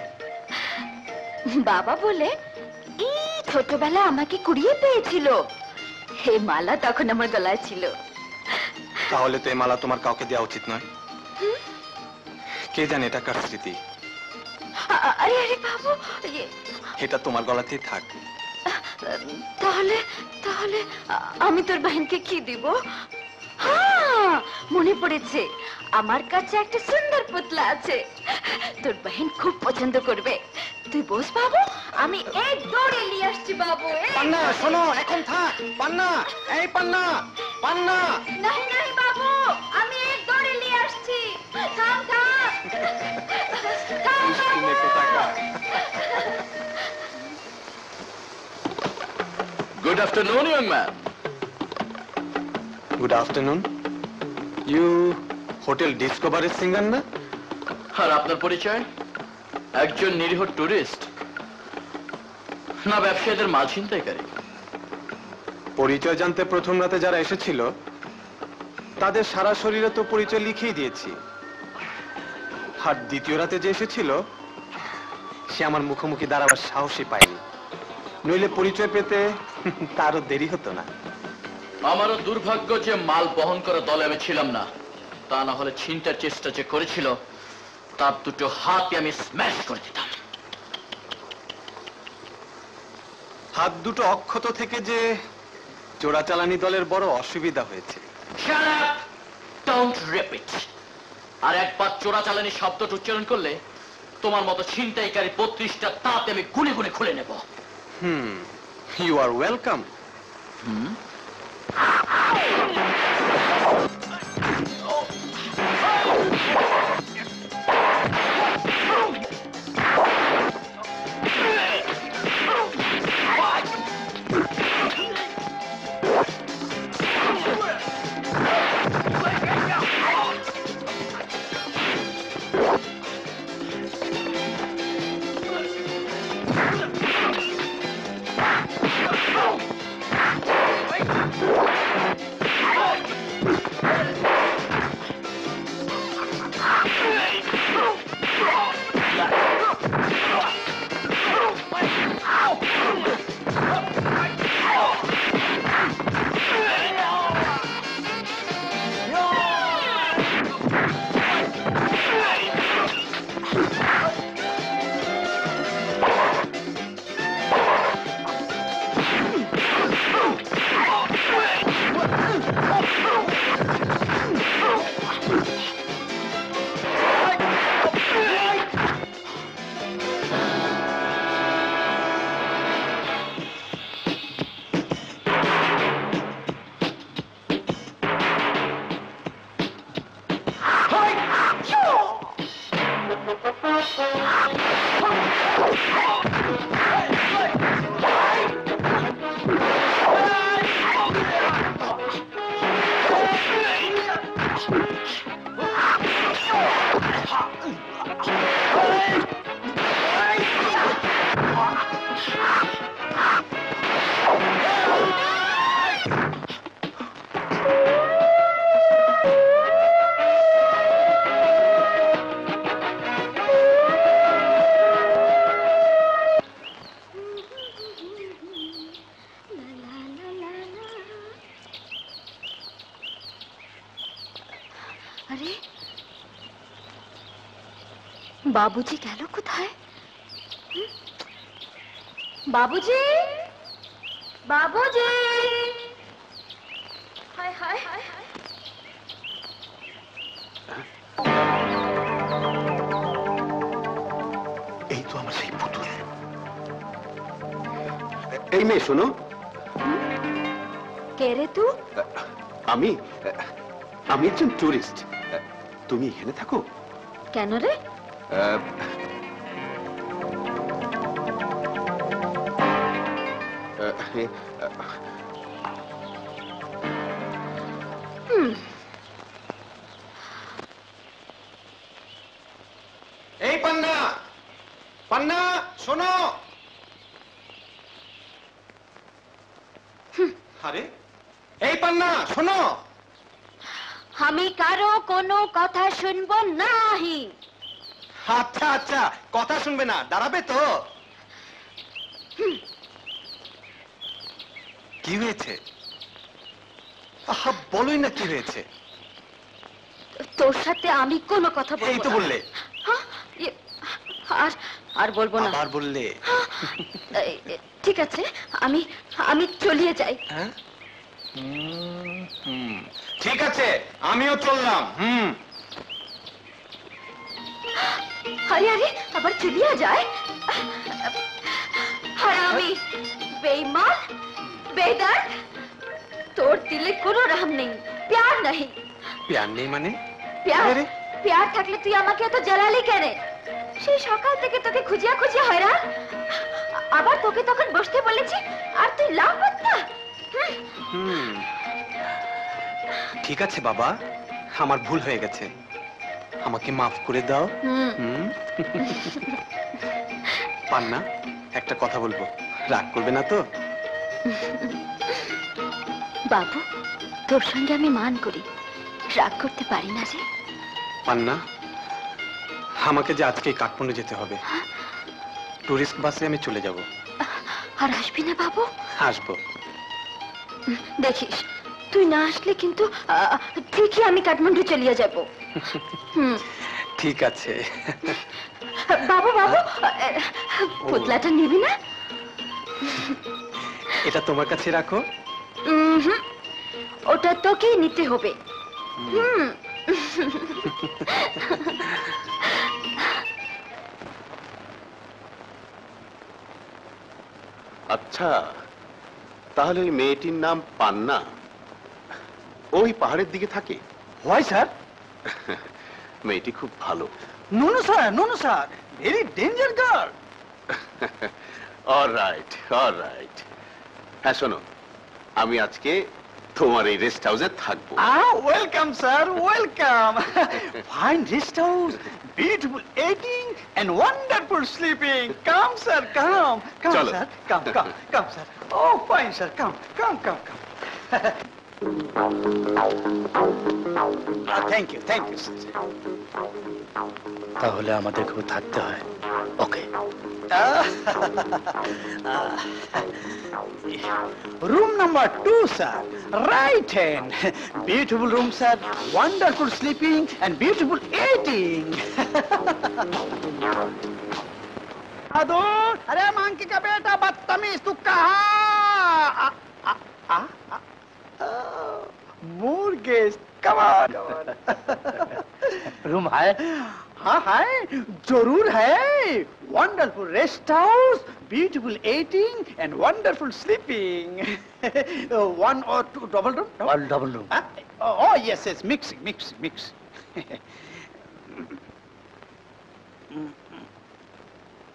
বাবা বলে এই ছোটবেলা আমাকে কুড়িয়ে পেয়েছিল হে মালা তখন আমার গলায় ছিল। তাহলে তো এই মালা তোমার কাউকে দেওয়া উচিত নয়। কে জানে এটা কার স্মৃতি? আরে আরে বাবু এটা তোমার গলাতেই থাক। তাহলে তাহলে আমি তোর বাহিনকে কি দিব? হ্যাঁ, মনে পড়েছে। আমার কাছে একটা সুন্দর পুতলা আছে। তোর বহিন খুব পছন্দ করবে। তুই বস বাবু আমি এক দৌড়ে নিয়ে আসছি বাবু পান্না শোনো এখন থাক। পান্না এই পান্না পান্না। নাই নাই বাবু আমি এক দৌড়ে নিয়ে আসছি। থাম থাম থাম good afternoon young man. Good afternoon you hotel ডিসকভারের singer না আর আপনার পরিচয়? একজন নিরীহ টুরিস্ট না ব্যবসায়ীদের মাল ছিনতাইকারী। পরিচয় জানতে প্রথম রাতে যারা এসেছিল তাদের সারা শরীরে তো পরিচয় লিখেই দিয়েছি। আর দ্বিতীয় রাতে যে এসেছিল সে আমার মুখোমুখি দাঁড়াবার সাহসই পায়নি। নইলে পরিচয় পেতে তারও দেরি হতো না। আমারও দুর্ভাগ্য যে মাল বহন করা দলে আমি ছিলাম না। তা না হলে ছিনতার চেষ্টা যে করেছিল তার দুটো হাতই আমি স্ম্যাশ করে দিতাম। হাত দুটো অক্ষত থেকে যে চোরাচালানি দলের বড় অসুবিধা হয়েছে. আর একবার চোরাচালানি শব্দটা উচ্চারণ করলে তোমার মতো ছিনতাইকারী বত্রিশটা তাতে আমি গুনে গুনে খুলে নেব। হুম you are welcome Thank you. বাবুজি গেল কোথায়? বাবুজি? বাবুজি? হায় হায় হায় হায় এই তো আমার সেই পুতুল। এই মেয়ে শোনো। কে রে তুই আমি আমি একজন টুরিস্ট। তুমি এখানে থাকো। কেন রে? আহ, আহ, কথা না দাঁড়াবে তো। কি হয়েছে? আহা বলোই না কি হয়েছে। তোর সাথে আমি কোনো কথা বলব এই তো না। বললে। হ্যাঁ, আর আর বলব না। আবার বললে। এ, ঠিক আছে আমি আমি চলিয়ে যাই। হ্যাঁ? হুম, হুম। ঠিক আছে আমিও চললাম। হুম। আরে আরে আবার চলিয়ে যায়? হারামি বেঈমান বেদর্দ তোর দিলে কোনো রহম নেই প্যার नहीं প্যার নেই মানে? প্যার। প্যার থাকলে তুই আমাকে এত জ্বালালি কেন? সেই সকাল থেকে তোকে খুঁজিয়া খুঁজিয়া হয়রান। আবার তোকে তখন বসতে বলেছি আর তুই লাভ না? হুম। ঠিক আছে বাবা আমার ভুল হয়ে গেছে। আমাকে মাফ করে দাও। হুম। পান্না একটা কথা বলব। রাগ করবে না তো? বাবু তোর সঙ্গে আমি মান করি। রাগ করতে পারি না যে। পান্না আমাকে যে আজকে কাঠমান্ডু যেতে হবে। টুরিস্ট বাসে আমি চলে যাব। আর আসবি না বাবু? আসব। দেখিস তুই না আসলে কিন্তু ঠিকই আমি কাঠমান্ডু চলিয়ে যাব। হুম। ঠিক আছে। বাবু বাবু পুতলাটা নিবি না? এটা তোমার কাছে রাখো। ওটা তোকেই নিতে হবে। হুম। আচ্ছা তাহলে ওই মেয়েটির নাম পান্না। ওই পাহাড়ের দিকে থাকে। হয় স্যার। মেয়েটি খুব ভালো। নুনু স্যার নুনু sir very danger girl all right all right হ্যাঁ শোনো আমি আজকে তোমার এই রেস্ট হাউসে থাকব। Welcome sir welcome fine rest house beautiful eating and wonderful sleeping come sir come come sir come come come sir oh fine sir come come come come come, come. ah, thank you, thank you, sir. তাহলে আমাদের খুব থাকতে হয় ওকে room number two, sir. Right hand. Beautiful room, sir. Wonderful sleeping and beautiful eating. अदो अरे मांकी का बेटा बदतमीज तू कहा मुर्गेस कमान रूम है हाँ है जरूर है wonderful rest house beautiful eating and wonderful sleeping one or two double room One double room. Huh? oh, oh yes yes mixing mixing mixing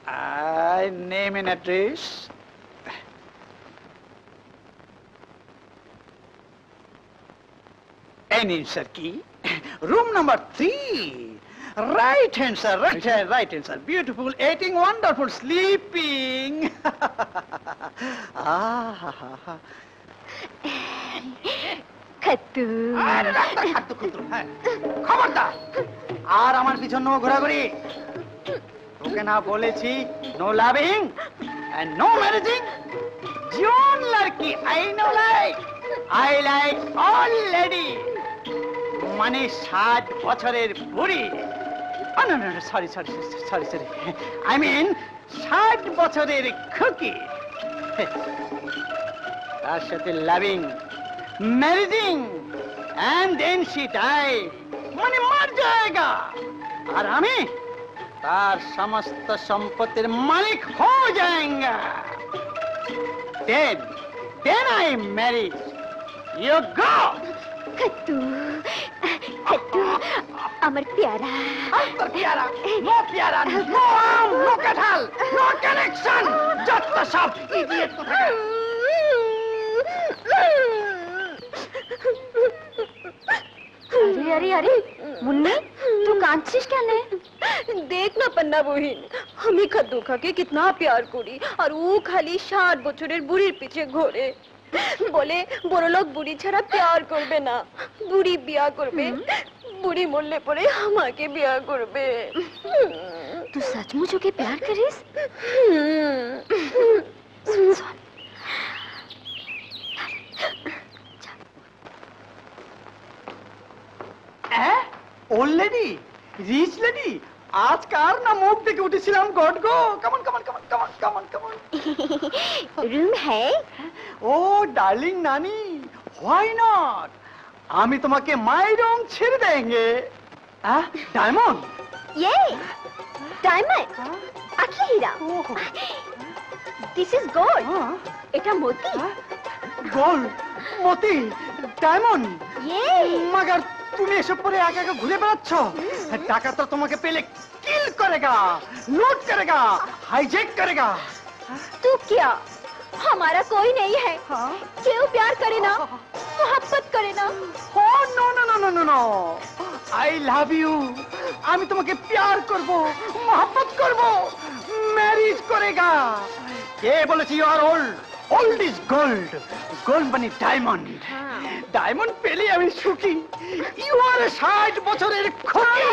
I name and address. And insert key. Room number three. Right hand, sir. Right hand, right hand, sir. Beautiful eating, wonderful sleeping. ah. খাতু আরে doctor খাট্টু খুঁতরু, হ্যাঁ। খবরদার আর আমার পিছনে ঘোরাঘুরি তোকে না বলেছি no loving and no marriaging John Ladki I no like I like all lady মানে ষাট বছরের বুড়ি। Sorry sorry sorry sorry I mean ষাট বছরের খুকি। তার সাথে loving marriaging and then she die মানে মার জায়গা। আর আমি তার সমস্ত সম্পত্তির মালিক হো যাएगा then then I marry you go अमर प्यारा। अमर प्यारा नो प्यारा नो आम नो कटहल नो कनेक्शन। जत तो सब इडियट तो अरे अरे अरे मुन्नी तू कांचिस क्या ने देख ना पन्ना बोहिन हमें खद्दू खा के कितना प्यार कुड़ी और वो खाली शाद बछुरेर बुरी पीछे घोड़े। বলে বড়লোক বুড়ি ছাড়া প্যার করবে না। বুড়ি বিয়া করবে বুড়ি মরলে পরে আমাকে বিয়া করবে। তুই সচমুচ প্যার করিস? ওল্ড লেডি রিচ লেডি আজ কার না মুখ দেখে উঠেছিলাম? গড গো কেমন কেমন কেমন কেমন কেমন কেমন রুম হ্যাঁ ও ডার্লিং নানি হোয়াই নট আমি তোমাকে মাই রং ছেড়ে দেঙ্গে ডায়মন্ড? ইয়ে ডায়মন্ড আখি হীরা। দিস ইজ গোল্ড এটা মতি। হ্যাঁ। গোল্ড মতি ডায়মন্ড। ইয়ে। মগর তুমি এসব পরে একা একা ঘুরে বেড়াচ্ছ টাকা তো তোমাকে পেলে কিল করেগা লুট করেগা হাইজেক করেগা तू क्या हमारा कोई नहीं है क्यों प्यार करे ना मोहब्बत करे ना oh no no no no no no I love you আমি তোমাকে প্যার করব মোহব্বত করব ম্যারেজ করেগা কে বলেছি you are old old is gold gold মানে ডায়মন্ড ডায়মন্ড পেলে আমি সুখী। ইউ আর ষাট বছরের খুকি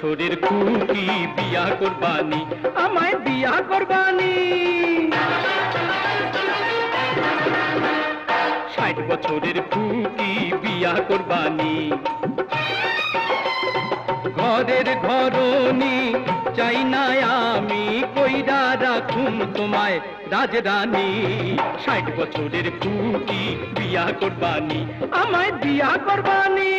বছরের খুকি বিয়া করবানি, আমায় বিয়া করবানি। ষাট বছরের খুকি বিয়া করবানি। ঘরের ঘরনি চাই না আমি, কইরা রাখুম তোমায় রাজরানী। ষাট বছরের খুকি বিয়া করবানি, আমায় বিয়া করবানি।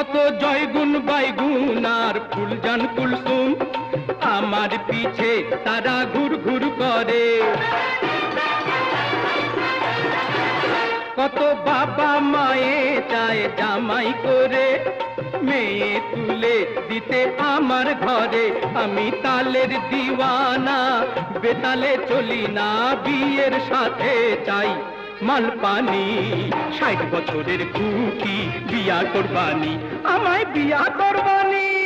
কত জয়গুণ বাইগুণ আর ফুলজান কুলসুম। আমার পিছে তারা ঘুর ঘুর করে। কত বাবা মায়ে চায় জামাই করে। মেয়ে তুলে দিতে আমার ঘরে। আমি তালের দিওয়ানা, বেতালে চলি না বিয়ের সাথে চাই। মালপানি, ষাট বছরের কুকি, বিয়া করবানি। আমায় বিয়া করবানি।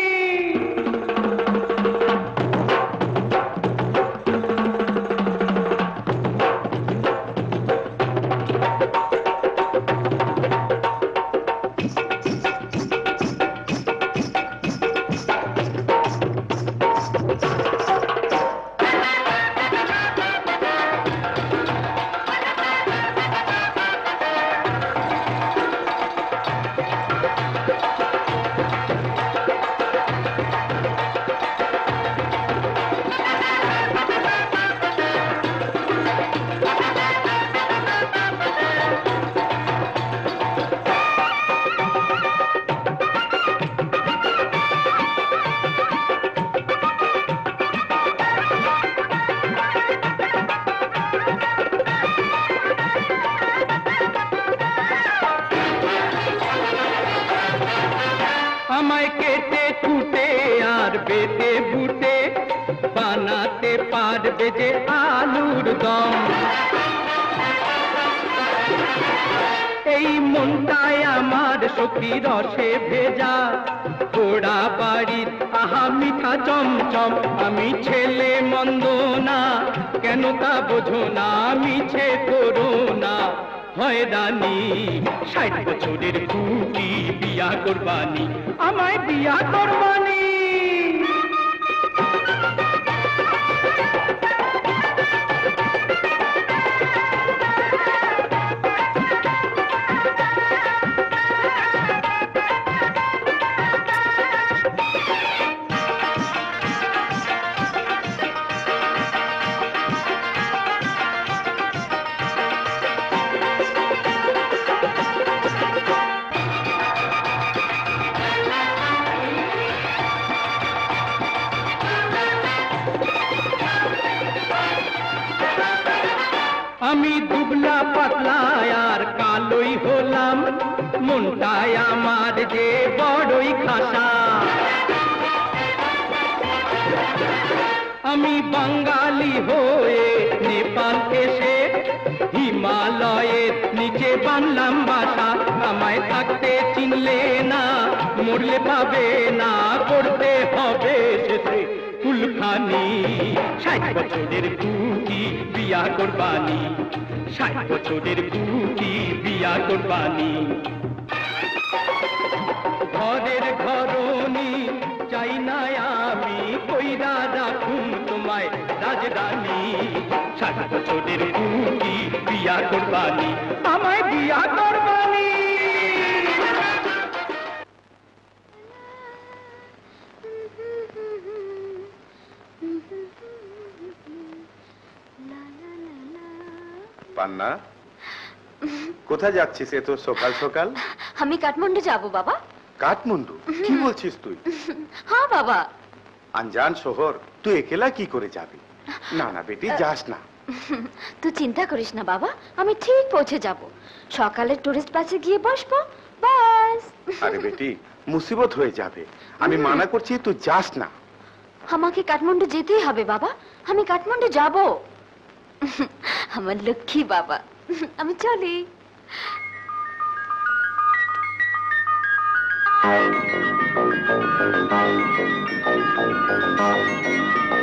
আমি ছেলে মন্দ না কেন তা বোঝো না? মিছে করো না হয়রানি ষাট বছরের কুটি বিয়া করবানি। আমায় বিয়া করবানি। নিচে বানলাম বাসা আমায় থাকতে চিনলে না, মরলে পাবে না, করতে হবে শেষে কুলখানি ষাট বছরের কুটি বিয়া করবানি। ষাট বছরের কুটি বিয়া করবানি। ঘরের ঘরনি চাই না আমি, কইরা রাখুন তোমায় রাজরানী। ষাট বছরের কুটি বিয়া করবানি। আমায় বিয়া করবানি। পান্না কোথায় যাচ্ছিস এ এত সকাল সকাল? আমি কাঠমান্ডু যাব বাবা। কাঠমান্ডু? কি বলছিস তুই? হ্যাঁ বাবা। আনজান শহর তুই একেলা কি করে যাবি? না না বেটি যাস না। তুই চিন্তা করিস না বাবা। আমি ঠিক পৌঁছে যাব। সকালে টুরিস্ট বাসে গিয়ে বসবো। বাস। আরে বেটি মুসিবত হয়ে যাবে। আমি মানা করছি তুই যাস না। আমাকে কাঠমান্ডু যেতেই হবে বাবা। আমি কাঠমান্ডু যাব। আমার লক্ষ্মী বাবা। আমি চলি। Thank you.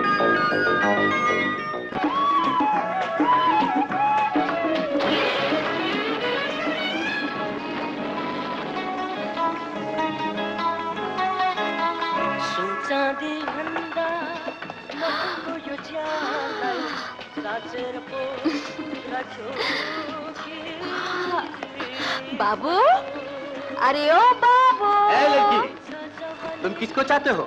बाबू? अरे ओ बाबू! ए लड़की तुम किसको चाहते हो?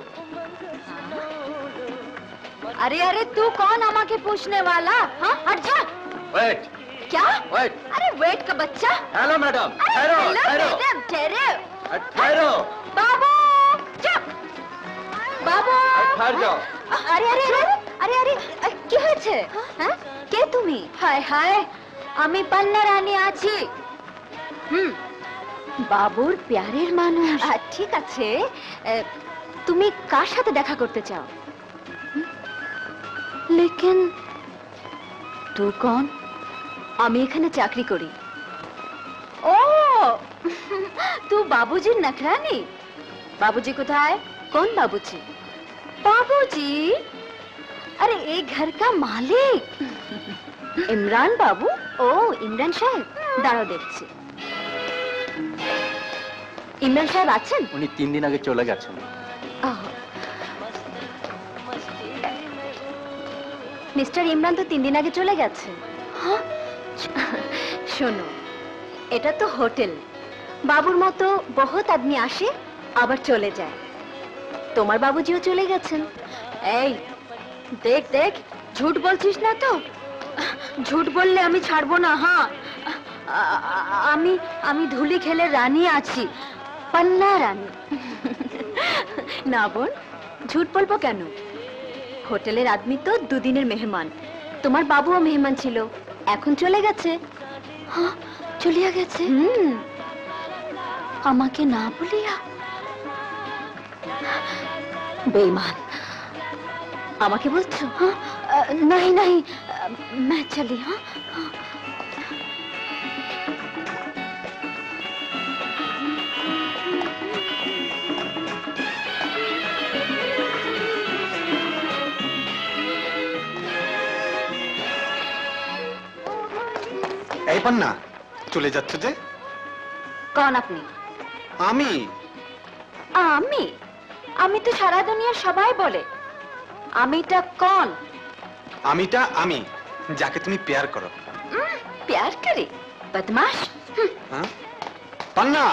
अरे अरे तू कौन अमा के पूछने वाला? हाँ हट जा वेट क्या? वेट अरे वेट का बच्चा? Hello madam hello hello madam ठहरो ठहरो बाबू चुप! बाबू! Uh, ठहर जाओ अरे अरे, अरे আরে আরে কি হয়েছে? হ্যাঁ? কে তুমি? হায় হায় আমি পাল্লা রানী আছি। হুম বাবুর প্যারের মানুষ। ঠিক আছে। তুমি কার সাথে দেখা করতে চাও? লেকিন তু কন? আমি এখানে চাকরি করি। ও তু বাবুজির নখরানি বাবুজি কোথায়? কোন বাবুজি? বাবুজি? अरे ये घर का मालिक ইমরান বাবু ও ইমরান সাহেব দাঁড়াও দেখছি ইমরান সাহেব আছেন উনি তিন দিন আগে চলে গেছেন মিস্টার ইমরান তো তিন দিন আগে চলে গেছে হ্যাঁ? শোনো এটা তো হোটেল বাবুর মতো বহুত আদমি আসে আবার চলে যায় তোমার বাবুজিও চলে গেছেন এই দেখ দেখ ঝুট বলছিস না তো? ঝুট বললে আমি ছাড়বো না হ্যাঁ? আমি আমি ধুলি খেলে রানী আছি পান্না রানী। না বোন ঝুট বলব কেন? হোটেলের আদমি তো দুদিনের মেহমান। তোমার বাবুও মেহমান ছিল এখন চলে গেছে। হ্যাঁ, চলিয়া গেছে? হুম। আমাকে না বলিয়া। বেঈমান আমাকে বলছো হ্যাঁ আহ, नहीं नहीं আহ, मैं चली हाँ এই পান্না চলে যাচ্ছ যে कौन अपनी আমি আমি আমি তো সারা দুনিয়ার সবাই বলে আমিটা কোন? আমিটা আমি যাকে তুমি পেয়ার করো। পেয়ার করি? বদমাশ? হ্যাঁ? পান্না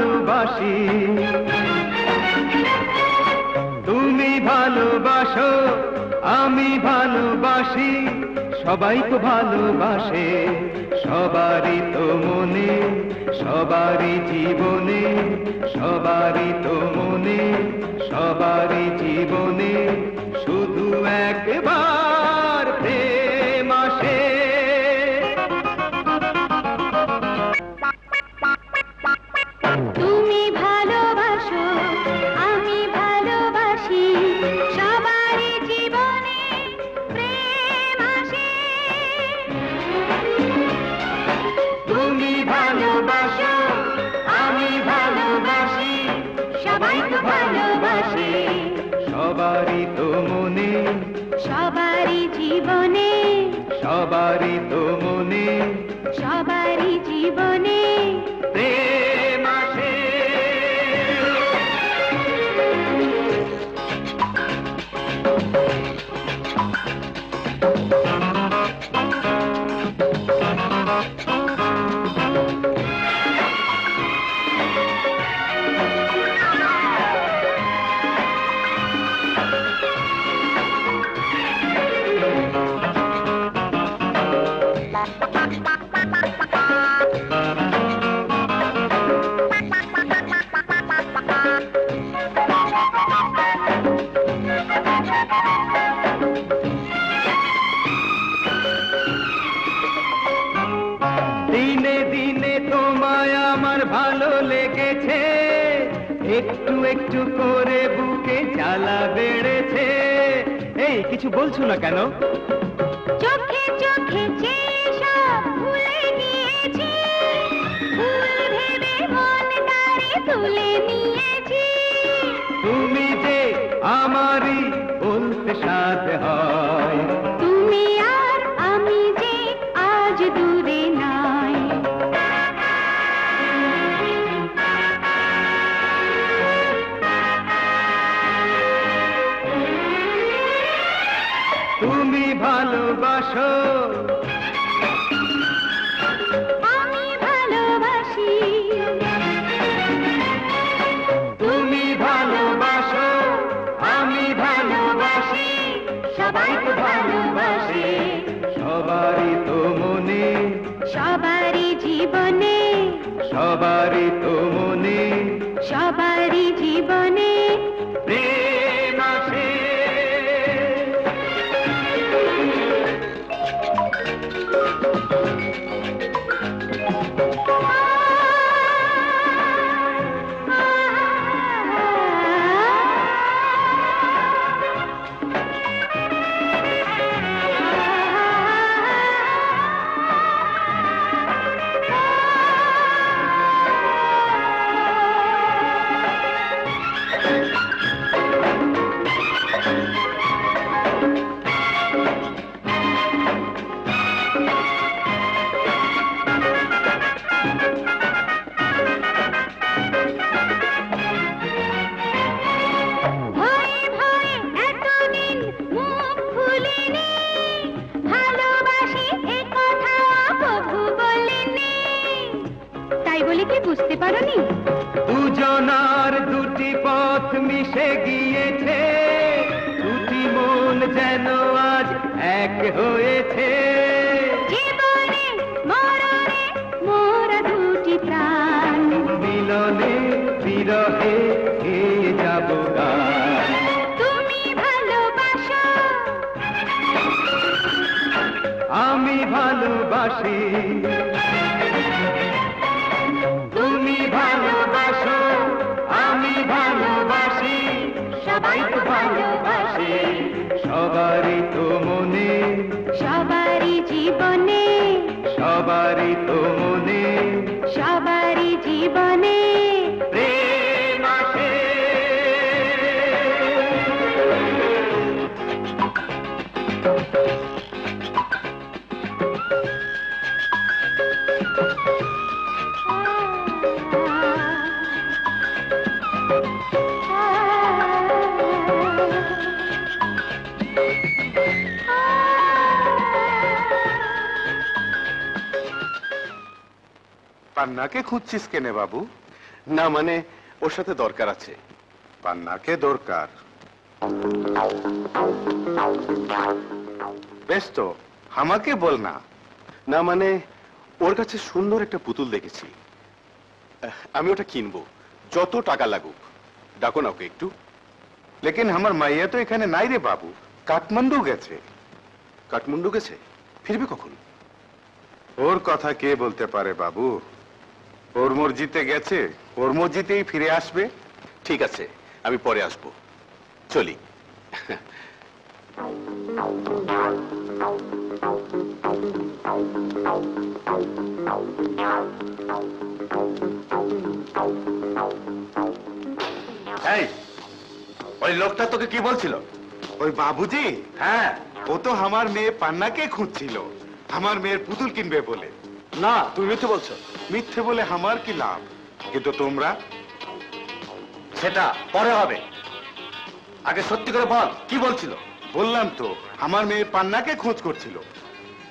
ভালোবাসি। তুমি ভালোবাসো, আমি ভালোবাসি, সবাই তো ভালোবাসে, সবারই তো মনে, সবারই জীবনে, সবারই তো মনে, সবারই জীবনে। পান্নাকে খুঁজছিস কেনে বাবু? না মানে ওর সাথে দরকার আছে। পান্নাকে দরকার? বেশ তো আমাকে বল না। না মানে ওর কাছে সুন্দর একটা পুতুল দেখেছি। আমি ওটা কিনবো। যত টাকা লাগুক। ডাকো না ওকে একটু। লেকিন আমার মাইয়া তো এখানে নাই রে বাবু। কাঠমান্ডু গেছে। কাঠমান্ডু গেছে? ফিরবে কখন? ওর কথা কে বলতে পারে বাবু? ওর মসজিদে গেছে ওর মসজিদেই ফিরে আসবে? ঠিক আছে আমি পরে আসব। চলি। এই ওই লোকটা তোকে কি বলছিল? ওই বাবুজি? হ্যাঁ। ও তো আমার মেয়ে পান্নাকে খুঁজছিল। আমার মেয়ের পুতুল কিনবে বলে। না তুমি মিথ্যে বলছো। মিথ্যে বলে আমার কি লাভ? কিন্তু তোমরা? সেটা পরে হবে। আগে সত্যি করে বল কি বলছিল? বললাম তো আমার মেয়ে পান্নাকে খোঁজ করছিল।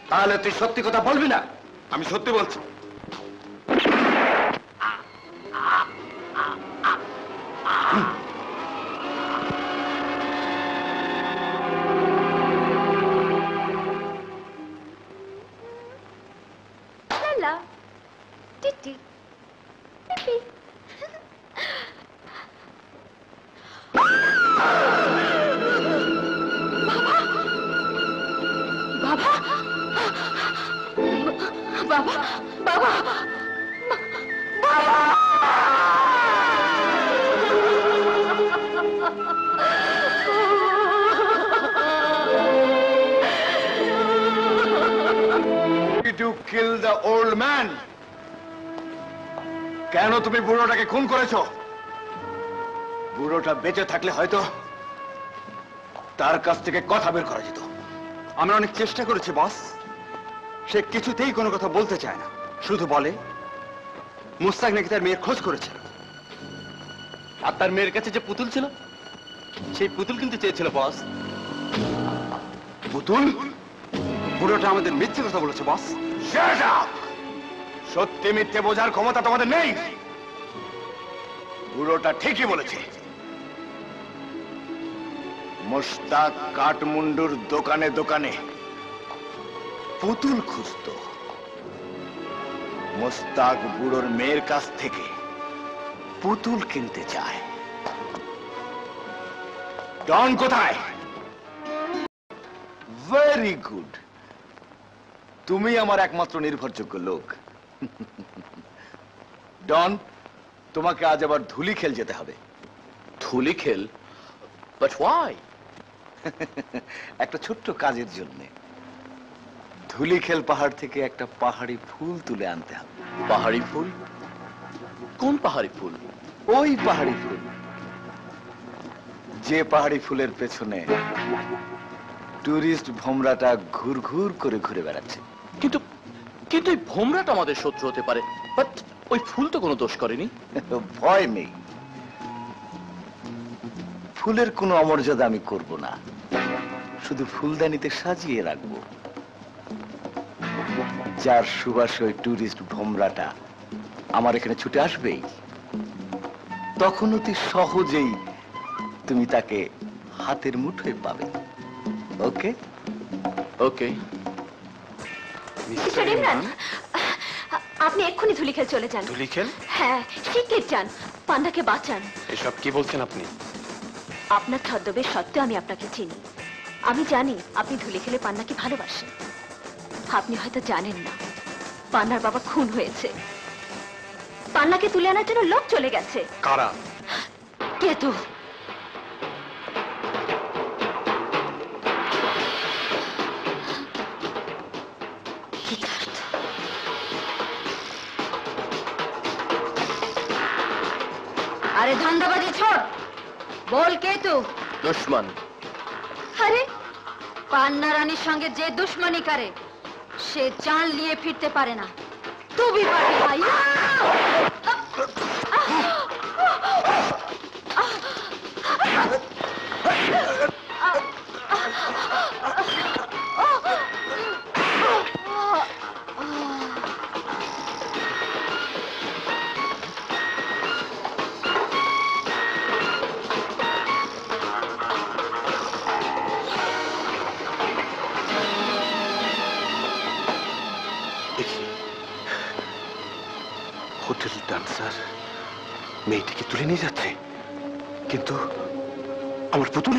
তাহলে তুই সত্যি কথা বলবি না? আমি সত্যি বলছি। লালা কেন তুমি বুড়োটাকে খুন করেছ? বুড়োটা বেঁচে থাকলে হয়তো তার কাছ থেকে কথা বের করা যেত। আমরা অনেক চেষ্টা করেছি, বস। সে কিছুতেই কোনো কথা বলতে চায় না। শুধু বলে, মুস্তাক নাকি তার মেয়ের খোঁজ করেছে আর তার মেয়ের কাছে যে পুতুল ছিল, সেই পুতুল কিন্তু চেয়েছিল, বস। পুতুল? বুড়োটা আমাদের মিথ্যে কথা বলেছে, বস। সত্যি মিথ্যে বোঝার ক্ষমতা তোমাদের নেই। বুড়োটা ঠিকই বলেছে। মোস্তাক কাঠমুন্ডুর দোকানে দোকানে পুতুল খুঁজত। মোস্তাক বুড়োর মেয়ের কাছ থেকে পুতুল কিনতে চায়। ডন কোথায়? ভেরি গুড তুমি আমার একমাত্র নির্ভরযোগ্য লোক। ডন তোমাকে আজ আবার ধুলি খেল যেতে হবে। ধুলি খেল? বাট ওয়াই একটা ছোট্ট কাজের জন্য। ধুলিখেল পাহাড় থেকে একটা পাহাড়ি ফুল তুলে আনতে হবে। পাহাড়ি ফুল? কোন পাহাড়ি ফুল? ওই পাহাড়ি ফুল। যে পাহাড়ি ফুলের পেছনে টুরিস্ট ভোমরাটা ঘুর ঘুর করে ঘুরে বেড়াচ্ছে। কিন্তু কিন্তু এই ভোমরাটা আমাদের শত্রু হতে পারে। বাট ওই ফুল তো কোনো দোষ করেনি। ভয় নেই। ফুলের কোনো অমর্যাদা আমি করব না। শুধু ফুলদানিতে সাজিয়ে রাখব। যার সুবাসে ওই টুরিস্ট ভোমরাটা আমার এখানে ছুটে আসবেই। তখন অতি সহজেই তুমি তাকে হাতের মুঠোয় পাবে। ওকে ওকে মিস্টার ইমরান আপনি এক্ষুনি ধুলিখেল চলে যান। ধুলিখেল? হ্যাঁ শিগগির যান পান্ডাকে বাঁচান। এসব কি বলছেন আপনি? আপনার ছদ্মবেশ সত্ত্বেও আমি আপনাকে চিনি। আমি জানি আপনি ধুলে খেলে পান্নাকে ভালোবাসেন। আপনি হয়তো জানেন না পান্নার বাবা খুন হয়েছে। পান্নাকে তুলে আনার জন্য লোক চলে গেছে। কারা? কেতু আরে ধান্দাবাজি ছোট। বল কেতু দুশ্মন। আরে পান্না রানীর সঙ্গে যে দুশ্মনী করে সে চাল নিয়ে ফিরতে পারে না। তুমি পারবি ভাই। দেখি মেয়েটিকে তুলে নিয়ে যাচ্ছে। কিন্তু আমার পুতুল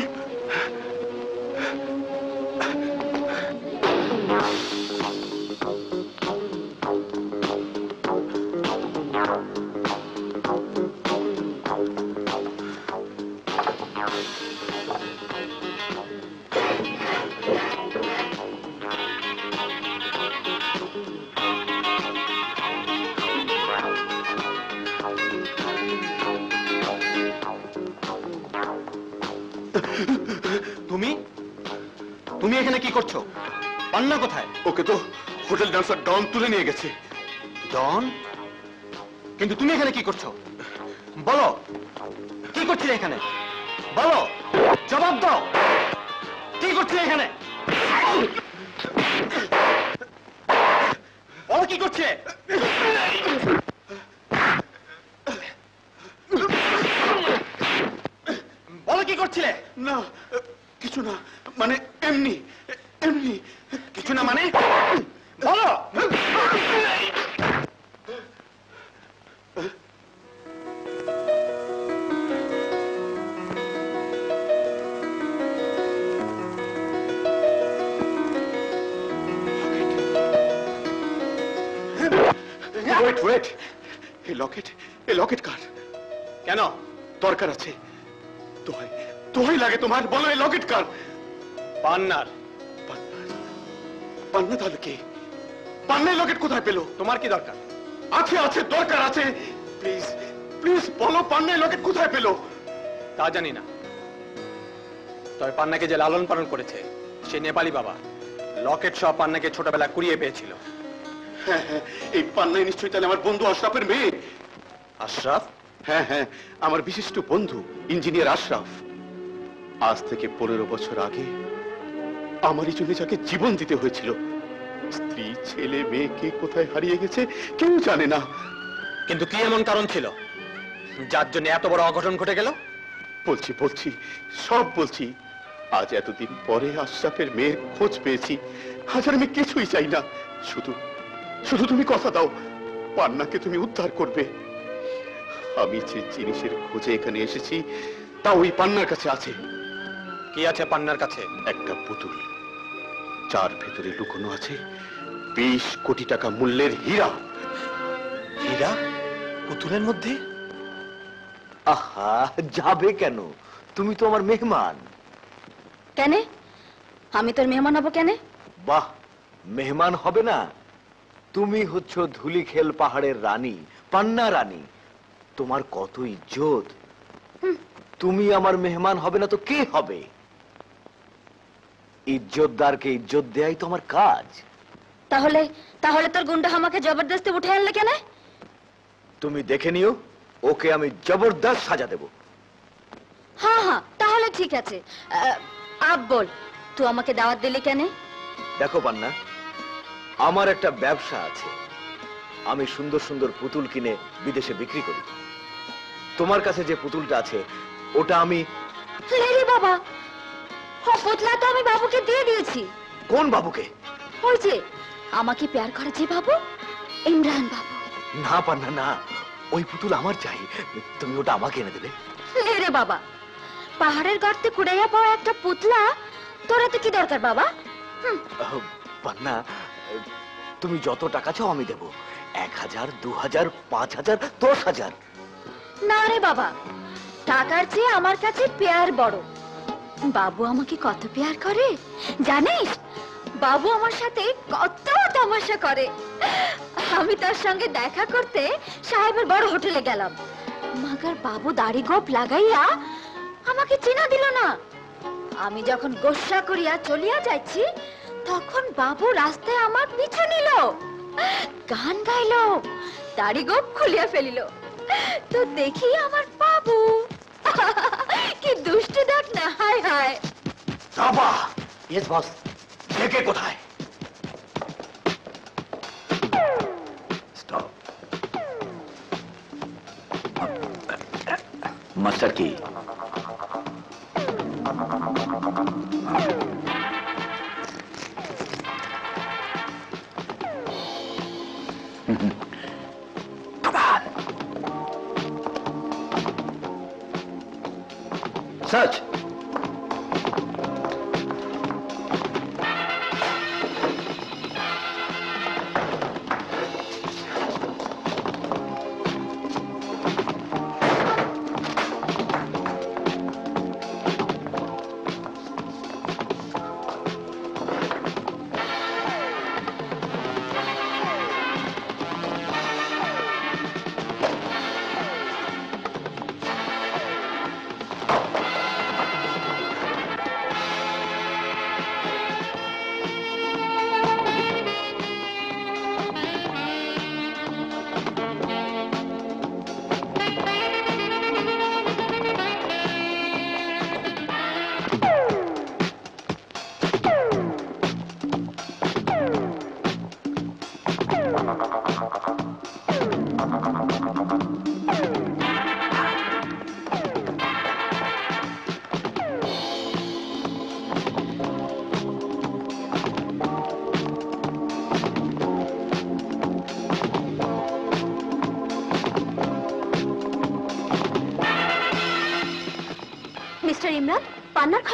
নিয়ে গেছে। ডন কিন্তু তুমি এখানে কি করছ? পান্নাকে যে লালন পালন করেছে সে নেপালি বাবা। লকেট সহ পান্নাকে ছোটবেলা কুড়িয়ে পেয়েছিল। হ্যাঁ হ্যাঁ এই পান্নাই নিশ্চয়ই তাহলে আমার বন্ধু আশরাফের মেয়ে। আশরাফ? হ্যাঁ হ্যাঁ আমার বিশিষ্ট বন্ধু ইঞ্জিনিয়ার আশরাফ। আজ থেকে পনেরো বছর আগে আমারই জন্য যাকে জীবন দিতে হয়েছিল। স্ত্রী ছেলে মেয়েকে কোথায় হারিয়ে গেছে কেউ জানে না। কিন্তু কি এমন কারণ ছিল? যার জন্য এত বড় অঘটন ঘটে গেল? বলছি বলছি সব বলছি। আজ এতদিন পরে আশরাফের মেয়ের খোঁজ পেয়েছি। আজ আমি কিছুই চাই না। শুধু শুধু তুমি কথা দাও। পান্নাকে তুমি উদ্ধার করবে। আমি যে জিনিসের খোঁজে এখানে এসেছি তা ওই পান্নার কাছে আছে। কি আছে পান্নার কাছে? একটা পুতুল। যার ভেতরে লুকোনো আছে বিশ কোটি টাকা মূল্যের হীরা। হীরা? পুতুলের মধ্যে? আহা যাবে কেন? তুমি তো আমার মেহমান। কেন? আমি তোর মেহমান হব কেন? বাহ মেহমান হবে না। তুমি হচ্ছ ধুলিখেল পাহাড়ের রানী পান্না রানী। তোমার কত ইজ্জত। তুমি আমার মেহমান হবে না তো কে হবে? ইজ্জতদারকে ইজ্জত দেয়াই তো আমার কাজ। তাহলে তাহলে তোর গুন্ডা আমাকে জবরদস্তি উঠে আনলে কেন? তুমি দেখে নিও ওকে আমি জবরদস্ত সাজা দেব। হ্যাঁ হ্যাঁ তাহলে ঠিক আছে। আব বল তুই আমাকে দাওয়াত দিলি কেন? দেখো পান্না আমার একটা ব্যবসা আছে। আমি সুন্দর সুন্দর পুতুল কিনে বিদেশে বিক্রি করি। তোমার কাছে যে পুতুলটা আছে ওটা আমি লেরে বাবা ও পুতলা তো আমি বাবুকে দিয়ে দিয়েছি। কোন বাবুকে? ওই যে আমাকে প্যার করে যে বাবু ইমরান বাবু। না পান্না না ওই পুতুল আমার চাই। তুমি ওটা আমাকে এনে দেবে। লেরে বাবা পাহাড়ের গর্তে কুড়াইয়া পাওয়া একটা পুতলা? তোরা তো কি দরকার বাবা? পান্না তুমি যত টাকা চাও আমি দেব। এক হাজার দু হাজার পাঁচ হাজার দশ হাজার। না রে বাবা। টাকার চেয়ে আমার কাছে পেয়ার বড়। বাবু আমাকে কত পেয়ার করে? জানিস বাবু আমার সাথে কত তামাশা করে। আমি তার সঙ্গে দেখা করতে সাহেবের বড় হোটেলে গেলাম। মাগার বাবু দাড়ি গোপ লাগাইয়া আমাকে চেনা দিল না। আমি যখন গোসা করিয়া চলিয়া যাচ্ছি তখন বাবু রাস্তায় আমার পিছু নিল। গান গাইলো, দাড়ি গোপ খুলিয়া ফেলিল। তো দেখি আমার বাবু। কি দুষ্টু দেখ না, হায় হায়। বাবা বস কোথায়? মাস্টার কি? Come on. Search.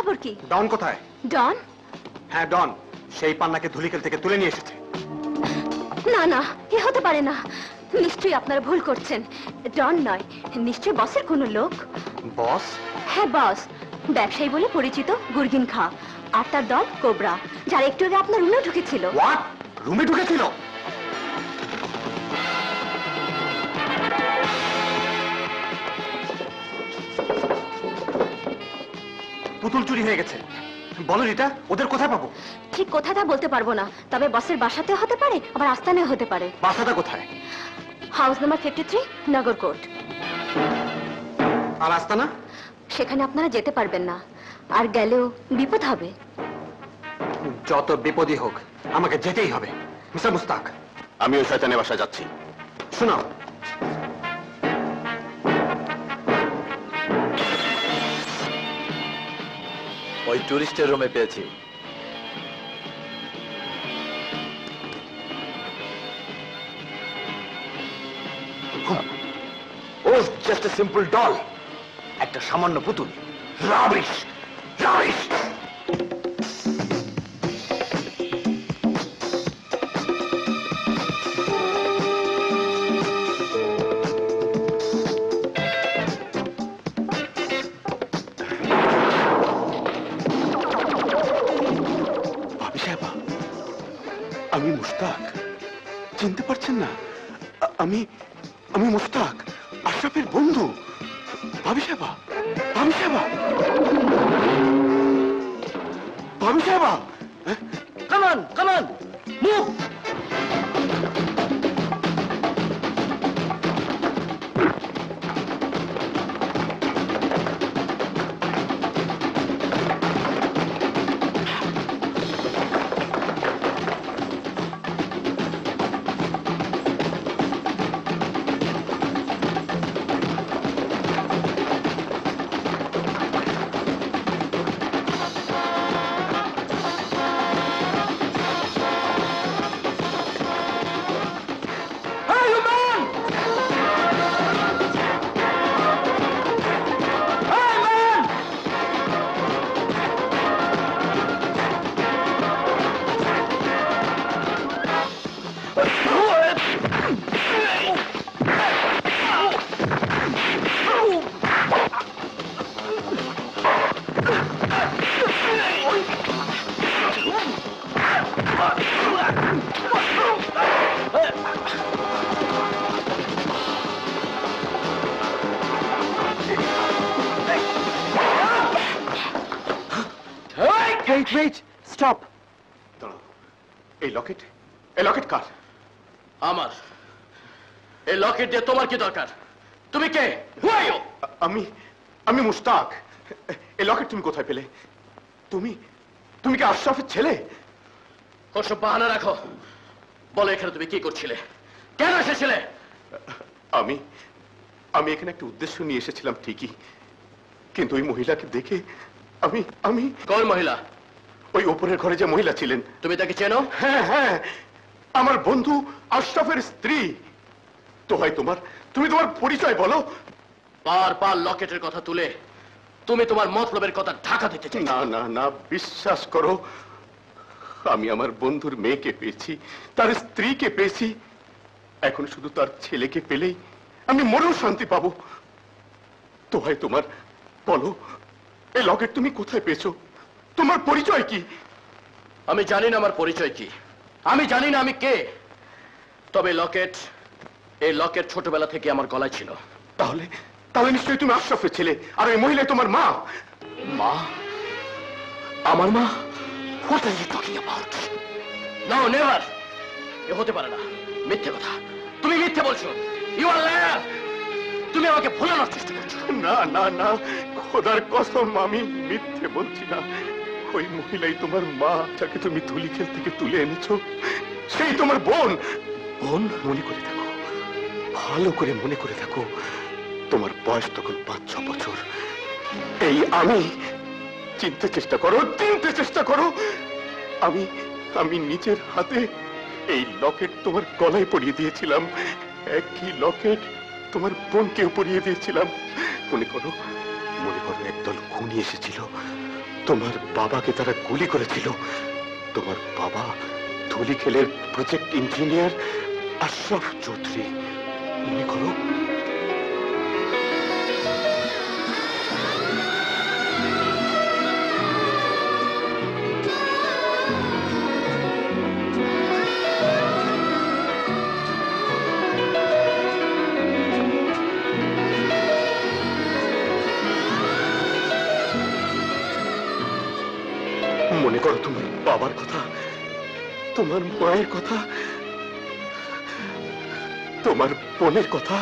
খবর কি? ডন কোথায়? ডন? হ্যাঁ ডন। সেই পান্নাকে ধুলিকেল থেকে তুলে নিয়ে এসেছে। না না এ হতে পারে না। নিশ্চয়ই আপনারা ভুল করছেন। ডন নয় নিশ্চয়ই বসের কোনো লোক? বস? হ্যাঁ বস। ব্যবসায়ী বলে পরিচিত গুরগিন খা। আর তার দল কোবরা যারা একটু আগে আপনার রুমে ঢুকেছিল। রুমে ঢুকেছিল? পুতুল চুরি হয়ে গেছে। বলো রিটা ওদের কোথায় পাবো? ঠিক কোথায় তা বলতে পারব না তবে বসের বাসাতে হতে পারে আবার আস্তানেও হতে পারে। বাসাটা কোথায়? হাউস নাম্বার ফিফটি থ্রি নগর কোর্ট। আর আস্তানা? সেখানে আপনারা যেতে পারবেন না আর গেলেও বিপদ হবে। যত বিপদই হোক আমাকে যেতেই হবে। মিস্টার মুস্তাক। আমি ওই শয়তানের বাসায় যাচ্ছি। শোনাও ওই টুরিস্টের রুমে পেয়েছি। ও একটা সামান্য পুতুল। রাবিশ রাবিশ আমি আমি মুস্তাক আশরাফের বন্ধু। এই দিয়ে তোমার কি দরকার? তুমি কে? আমি আমি মুস্তাক এই লকেট তুমি কোথায় পেলে? তুমি তুমি কি আশরাফের ছেলে? ওসব বাহানা রাখো। বলো এখানে তুমি কি করছিলে? কেন এসেছিলে? আমি আমি এখানে একটা উদ্দেশ্য নিয়ে এসেছিলাম ঠিকই। কিন্তু ওই মহিলাকে দেখে আমি আমি কোন মহিলা? ওই ওপরের ঘরে যে মহিলা ছিলেন। তুমি তাকে চেনো? হ্যাঁ হ্যাঁ। আমার বন্ধু আশরাফের স্ত্রী। তো হয় তোমার। তুমি তোমার পরিচয় বলো। বার বার লকেটের কথা তুলে তুমি তোমার মতলবের কথা ঢাকা দিতে চাই না না না বিশ্বাস করো আমি আমার বন্ধুর মেয়েকে পেয়েছি তার স্ত্রীকে পেয়েছি। এখন শুধু তার ছেলেকে পেলেই আমি মনেও শান্তি পাবো। তো হয় তোমার বলো এই লকেট তুমি কোথায় পেয়েছ? তোমার পরিচয় কি? আমি জানি না আমার পরিচয় কি। আমি জানি না আমি কে। তবে লকেট এই লকেট ছোটবেলা থেকে আমার গলায় ছিল। তাহলে তাহলে নিশ্চয়ই তুমি আশরাফের ছেলে আর ওই মহিলা তোমার মা? মা? আমার মা? What are you talking about no never এ হতে পারে না। মিথ্যে কথা। তুমি মিথ্যে বলছো। ইউ আর লায়ার তুমি আমাকে ভোলানোর চেষ্টা করছ। না না না। খোদার কসম আমি মিথ্যে বলছি না। ওই মহিলাই তোমার মা যাকে তুমি ধুলিখেল থেকে তুলে এনেছো সেই তোমার বোন। বোন মনে করে থাকো ভালো করে মনে করে থাকো তোমার বয়স তখন পাঁচ, ছ বছর। এই আমি চিনতে চেষ্টা করো, চিনতে চেষ্টা করো। আমি আমি নিজের হাতে এই লকেট তোমার গলায় পরিয়ে দিয়েছিলাম। একই লকেট তোমার বোনকেও পরিয়ে দিয়েছিলাম। মনে করো মনে করো একদল খুনি এসেছিল। তোমার বাবাকে তারা গুলি করেছিল। তোমার বাবা ধুলি ধুলিখেলের প্রজেক্ট ইঞ্জিনিয়ার আশরাফ চৌধুরী। মনে করো। মনে করো তুমি বাবার কথা তোমার মায়ের কথা তোমার বোনের কথা?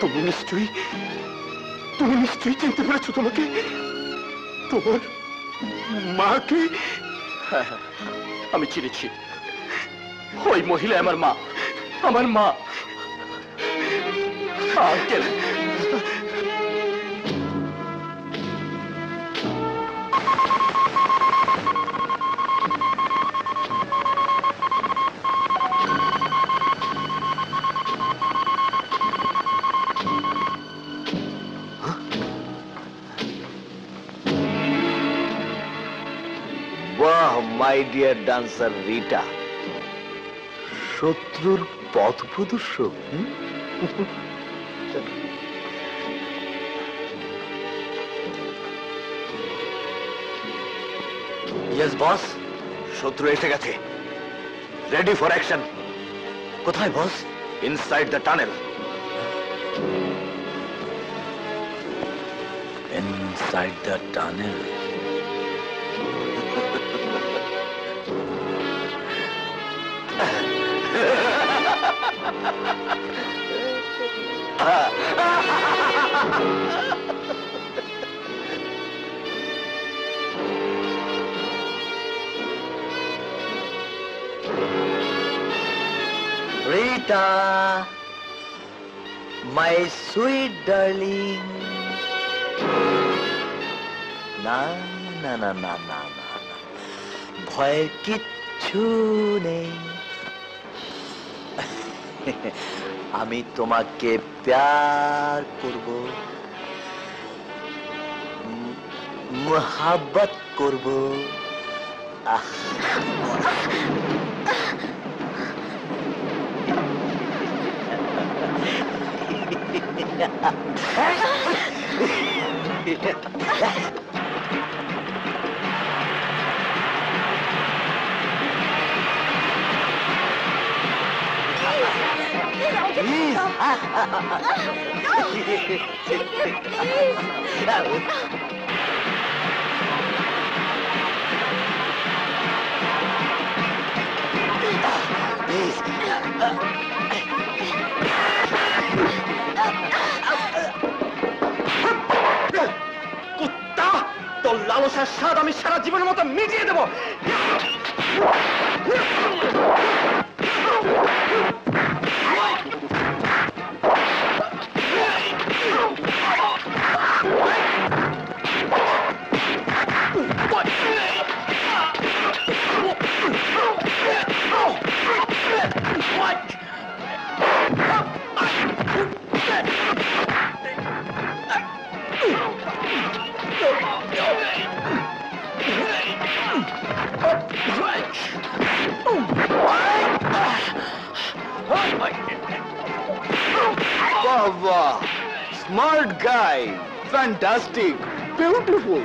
তুমি নিশ্চয়ই তুমি নিশ্চয়ই চিনতে পেরেছ তোমাকে? তোমার মাকে? হ্যাঁ হ্যাঁ আমি চিনেছি। ওই মহিলা আমার মা আমার মা। Uncle my dear dancer Rita শত্রুর পথ প্রদর্শক ইয়েস বস শত্রু এসে গেছে। রেডি ফর অ্যাকশন কোথায় boss inside the tunnel inside the tunnel Rita, my sweet darling. না না না না না না না ভয়ের কিচ্ছু নেই আমি তোমাকে প্যার করব মোহাব্বত করব Yeah. Please, I just... Please. no, no. Jacob, please. No. please. কুত্তা তোর লালসার স্বাদ আমি সারা জীবনের মতো মিটিয়ে দেবো ফ্যান্টাস্টিক বিউটিফুল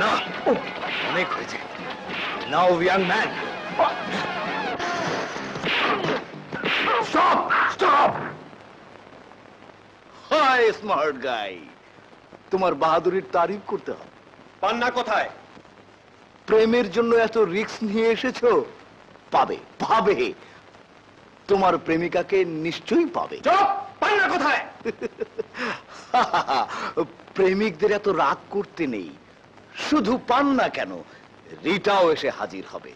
না অনেক হয়েছে নাও স্মার্ট গাই তোমার বাহাদুরির তারিফ করতে হবে। পান্না কোথায়? প্রেমের জন্য এত রিস্ক নিয়ে এসেছ? পাবে পাবে। তোমার প্রেমিকাকে নিশ্চয়ই পাবে। পান্না কোথায়? প্রেমিকদের এত রাগ করতে নেই। শুধু পান্না কেন? রিটাও এসে হাজির হবে।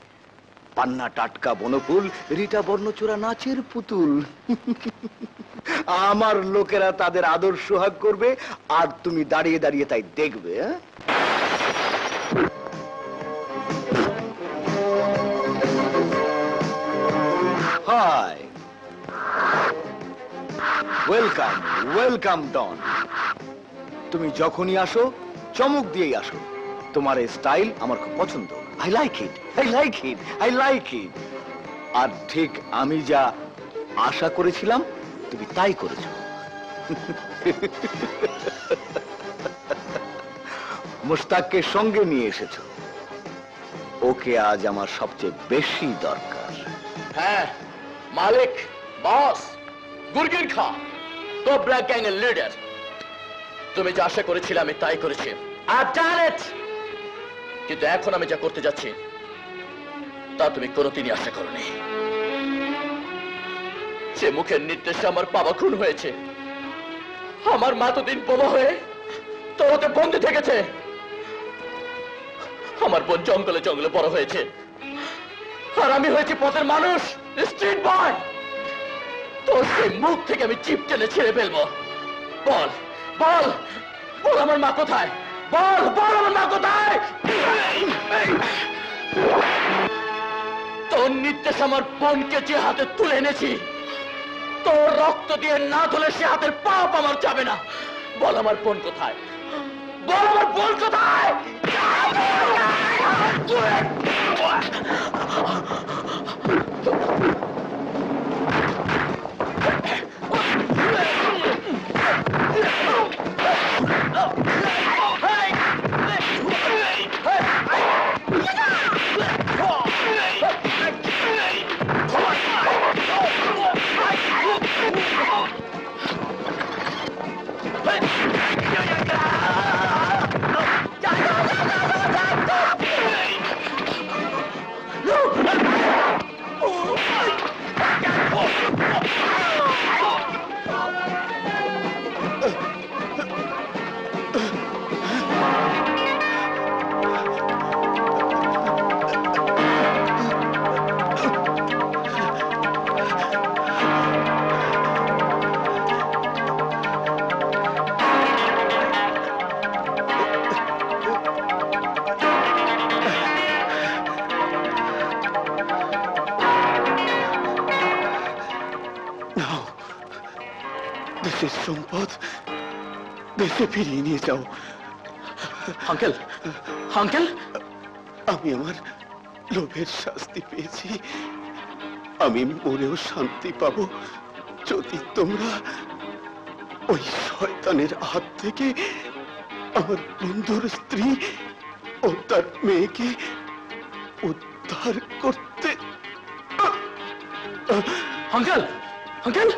পান্না, টাটকা, বনফুল রিটা বর্ণচোরা নাচের পুতুল। আমার লোকেরা তাদের আদর সোহাগ করবে, আর তুমি দাঁড়িয়ে দাঁড়িয়ে তাই দেখবে হ্যাঁ? Welcome welcome, Don. তুমি যখনই আসো, চমক দিয়েই আসো। তোমার এই স্টাইল আমার খুব পছন্দ। I like it I like it I like it আর ঠিক আমি যা আশা করেছিলাম তুমি তাই করেছ। মুস্তাককে সঙ্গে নিয়ে এসেছ। ওকে আজ আমার সবচেয়ে বেশি দরকার। হ্যাঁ মালিক বস গুরগিন খা কোবরা গ্যাং এর লিডার তুমি যা আশা করেছিলে আমি তাই করেছি। I've done it! কিন্তু এখন আমি যা করতে যাচ্ছি, তা তুমি কোনোদিনই আশা করনি। সে মুখের নির্দেশে আমার বাবা খুন হয়েছে, আমার মা তো দিন বোমা হয়ে তোরাতে বন্দি থেকেছে। আমার বোন জঙ্গলে জঙ্গলে বড় হয়েছে। আর আমি হয়েছি পথের মানুষ, স্ট্রিট বয়। তোর সেই মুখ থেকে আমি চিপ টেনে ছেড়ে ফেলব। বল বল বল আমার মা কোথায়? বল বল আমার কোথায়? তোর নির্দেশ আমার বোনকে যে হাতে তুলে এনেছি। তোর রক্ত দিয়ে না ধুলে সে হাতের পাপ আমার যাবে না। বল আমার বোন কোথায়? বল আমার বোন কোথায়? নাও দেশে ফিরিয়ে নিয়ে যাও। Uncle uncle? আমি আমার লোভের শাস্তি পেয়েছি। আমি মরেও শান্তি পাবো। যদি তোমরা ওই শয়তানের হাত থেকে আমার বন্ধুর স্ত্রী ও তার মেয়েকে উদ্ধার করতে আঙ্কেল আঙ্কেল!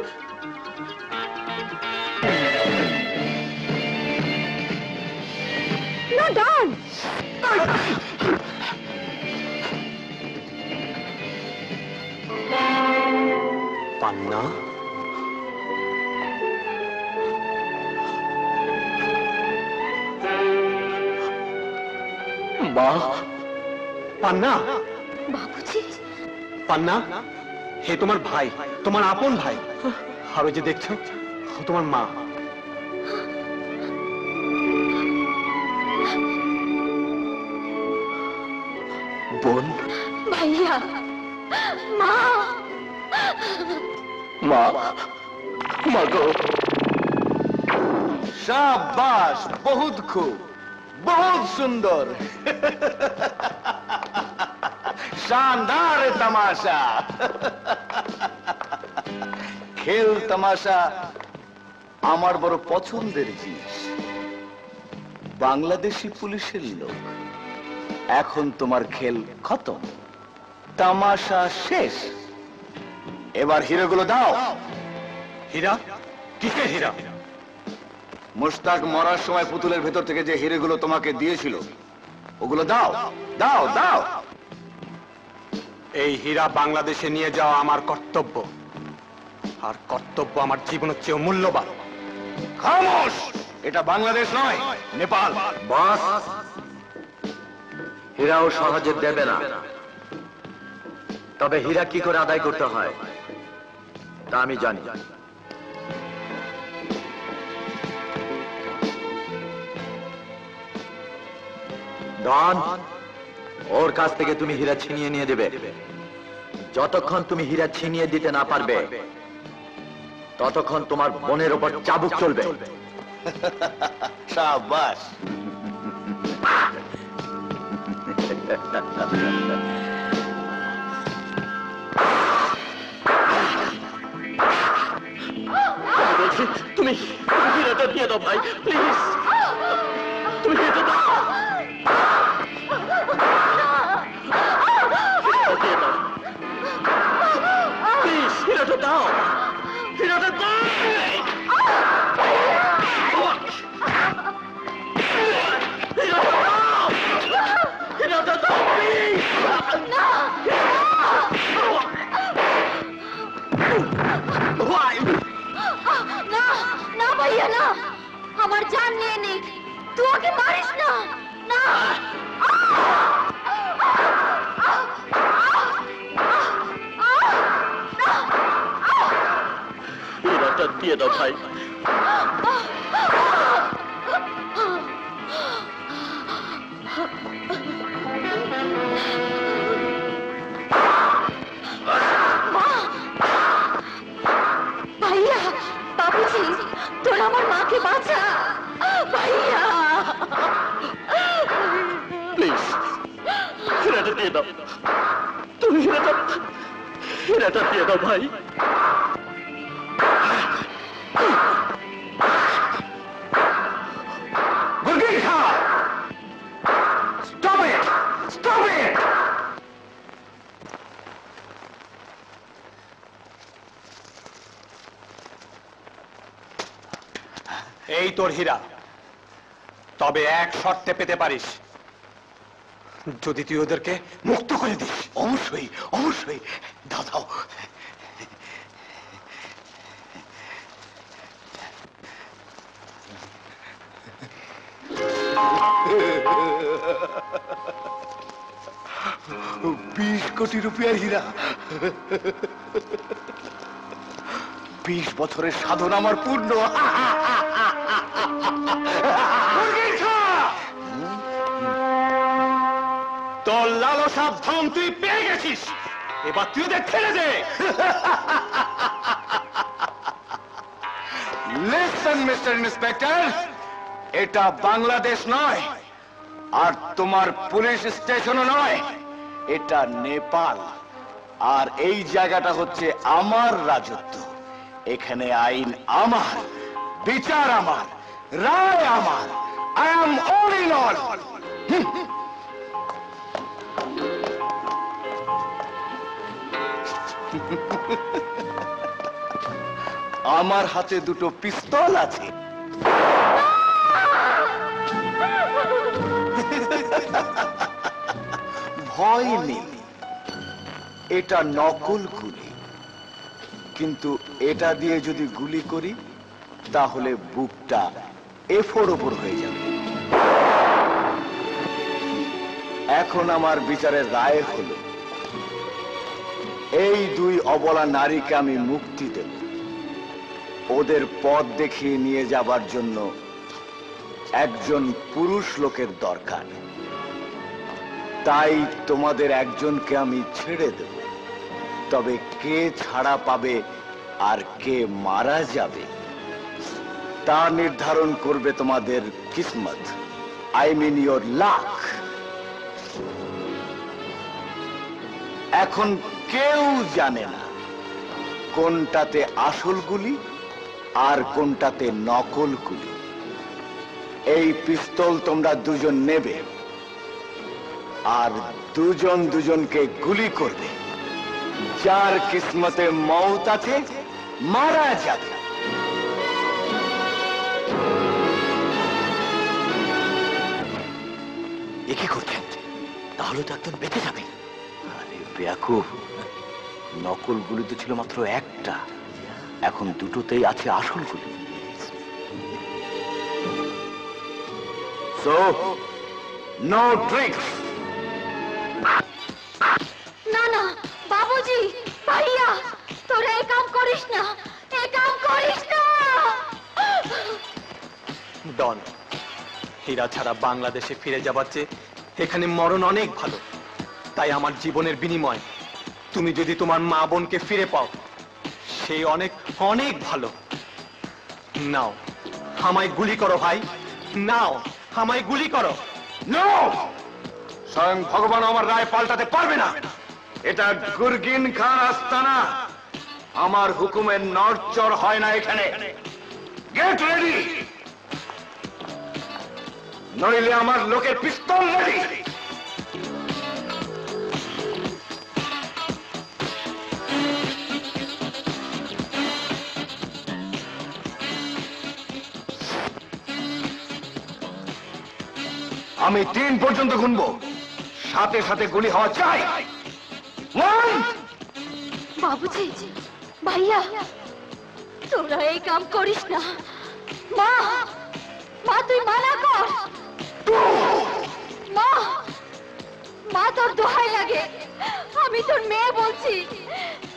পান্না বাবুজি। পান্না হে তোমার ভাই তোমার আপন ভাই। আর ওই যে দেখছ তোমার মা। বোন। ভাইয়া মা। মা মা গো। শাবাশ বহুত খুব বহুত সুন্দর। शानदार तमाशा খেল তামাশা আমার বড় পছন্দের জিনিস বাংলাদেশি পুলিশের লোক এখন তোমার খেল খতম তামাশা শেষ এবার হিরোগুলো দাও হীরা কিসের হীরা মুশতাক মরার সময় পুতুলের ভেতর থেকে যে হিরেগুলো তোমাকে দিয়েছিল ওগুলো দাও দাও দাও এই হীরা বাংলাদেশে নিয়ে যাওয়া আমার কর্তব্য। আর কর্তব্য আমার জীবনের চেয়ে মূল্যবান। এটা বাংলাদেশ নয়, নেপাল। বস, হীরাও সহজে দেবে না। তবে হীরা কি করে আদায় করতে হয়, তা আমি জানি। ডন ওর কাছ থেকে তুমি হীরা ছিনিয়ে নিয়ে দেবে। যতক্ষণ তুমি হীরা ছিনিয়ে দিতে না পারবে, ততক্ষণ তোমার বোনের ওপর চাবুক চলবে। তুমি হিরাটা দিয়ে দাও ভাই, প্লিজ। তুমি হিরাটা দাও। প্লিজ হিরাটা দাও হিরাটা দাও হিরাটা দাও হিরাটা দাও প্লিজ না না ভাইয়া না আমার জান নিয়ে নে তুই ওকে মারিস না না হিরাটা দিয়ে দাও ভাই। ভাইয়া বাবুজি তোর আমার মাকে বাঁচা ভাইয়া প্লিজ হিরাটা দিয়ে দাও তুমি হিরাটা হিরাটা দিয়ে দাও ভাই। তোর হীরা। তবে এক শর্তে পেতে পারিস। যদি তুই ওদেরকে মুক্ত করে দিস। অবশ্যই অবশ্যই। দাও দাও। বিশ কোটি রুপিয়ার হীরা। বিশ বছরের সাধন আমার পূর্ণ। তোর ধন তুই পেয়ে গেছিস। এবার তুই ওদের ছেড়ে দে। লিসন মিস্টার ইন্সপেক্টর এটা বাংলাদেশ নয়, আর তোমার পুলিশ স্টেশনও নয়, এটা নেপাল, আর এই জায়গাটা হচ্ছে আমার রাজত্ব। এখানে আইন আমার, বিচার আমার, রায় আমার I am all in all আমার হাতে দুটো পিস্তল আছে। ভয় নেই। এটা নকল গুলি। কিন্তু এটা দিয়ে যদি গুলি করি, তাহলে বুকটা এফোর ওপর হয়ে যাবে। এখন আমার বিচারের রায় হলো, এই দুই অবলা নারীকে আমি মুক্তি দেব। ওদের পথ দেখিয়ে নিয়ে যাবার জন্য একজন পুরুষ লোকের দরকার। তাই তোমাদের একজনকে আমি ছেড়ে দেব। তবে কে ছাড়া পাবে আর কে মারা যাবে, তা নির্ধারণ করবে তোমাদের কিসমত। আই মিন ইয়োর লাখ এখন কেউ জানে না কোনটাতে আসল গুলি আর কোনটাতে নকল গুলি। এই পিস্তল তোমরা দুজন নেবে আর দুজন দুজনকে গুলি করবে। যার কিসমতে মৌত আছে, মারা যাবে। এ কি করছেন? তাহলে তো একজন বেঁচে যাবে। আরে বেয়াকুব নকল গুলি তো ছিল মাত্র একটা। এখন দুটোতেই আছে আসল গুলি। সো নো ট্রিক্স না না বাবুজি ভাইয়া তোরা এই কাম করিস না এই কাম করিস না! ডন হীরা ছাড়া বাংলাদেশে ফিরে যাবার চেয়ে এখানে মরণ অনেক ভালো। তাই আমার জীবনের বিনিময়। তুমি যদি তোমার মা বোনকে ফিরে পাও সেই অনেক অনেক ভালো। নাও, আমায় গুলি করো ভাই। নাও, আমায় গুলি করো। স্বয়ং ভগবান আমার রায় পাল্টাতে পারবে না। এটা গুরগিন খান আস্তানা আমার হুকুমের নড়চড় হয় না এখানে। গেট রেডি নইলে আমার লোকের পিস্তল রেডি আমি তিন পর্যন্ত গুনবো। সাথে সাথে গুলি হওয়া চাই। বাবুজি, ভাইয়া, তোরা এই কাম করিস না। মা মা, তুই মানা কর। মা মা তোর দোহাই লাগে। আমি তোর মেয়ে বলছি।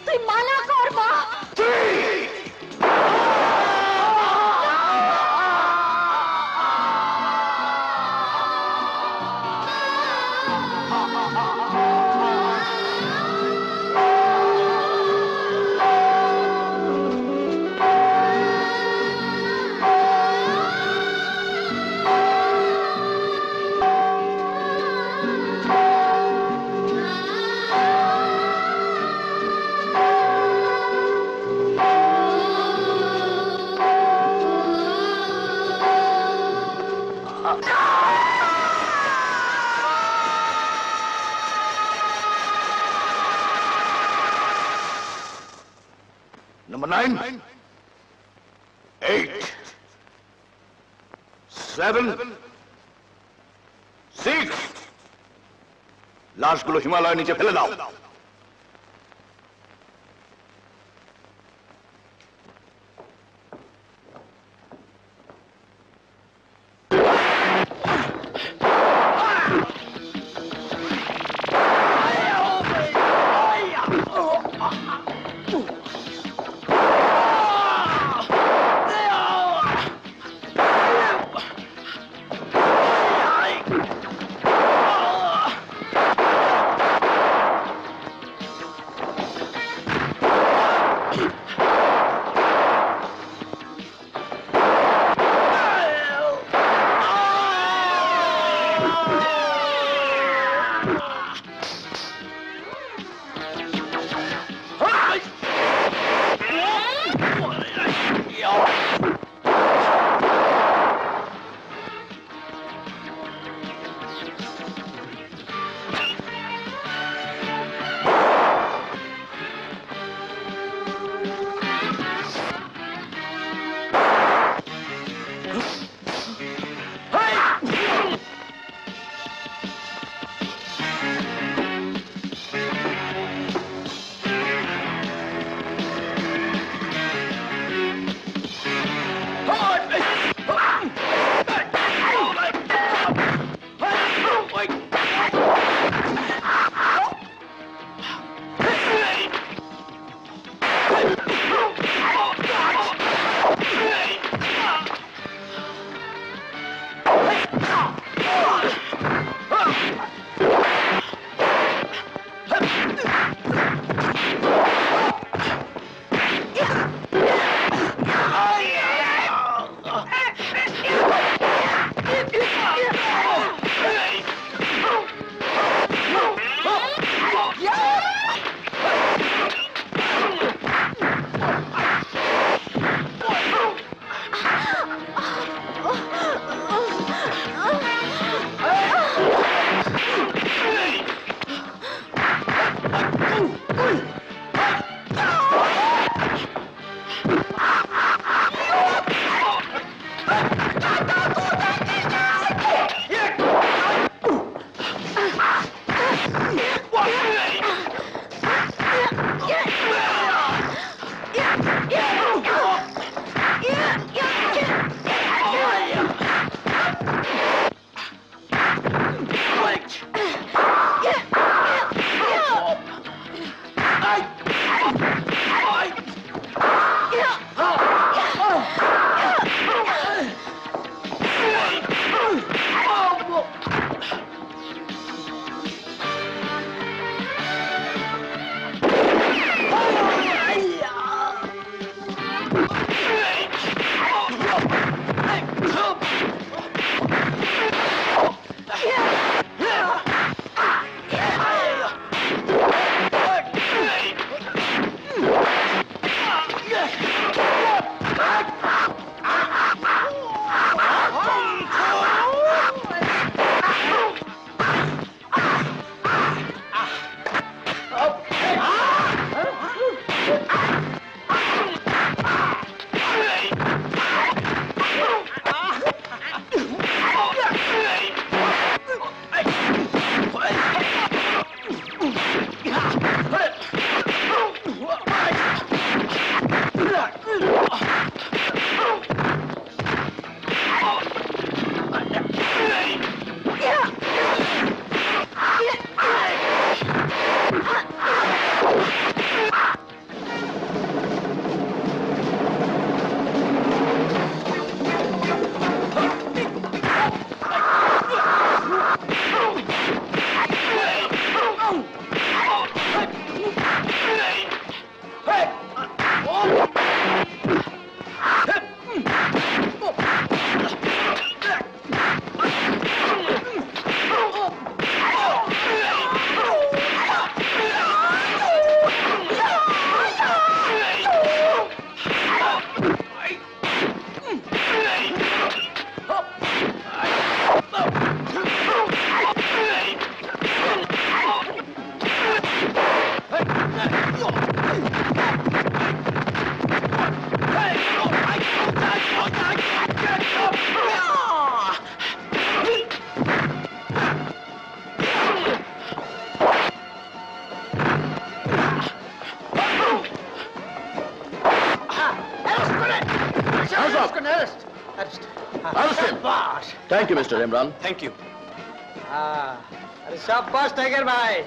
তুই মানা লাশগুলো হিমালয়ের নিচে ফেলে দাও Thank you, Mr. Imran. Thank you. Ah, शाबाश टाइगर भाई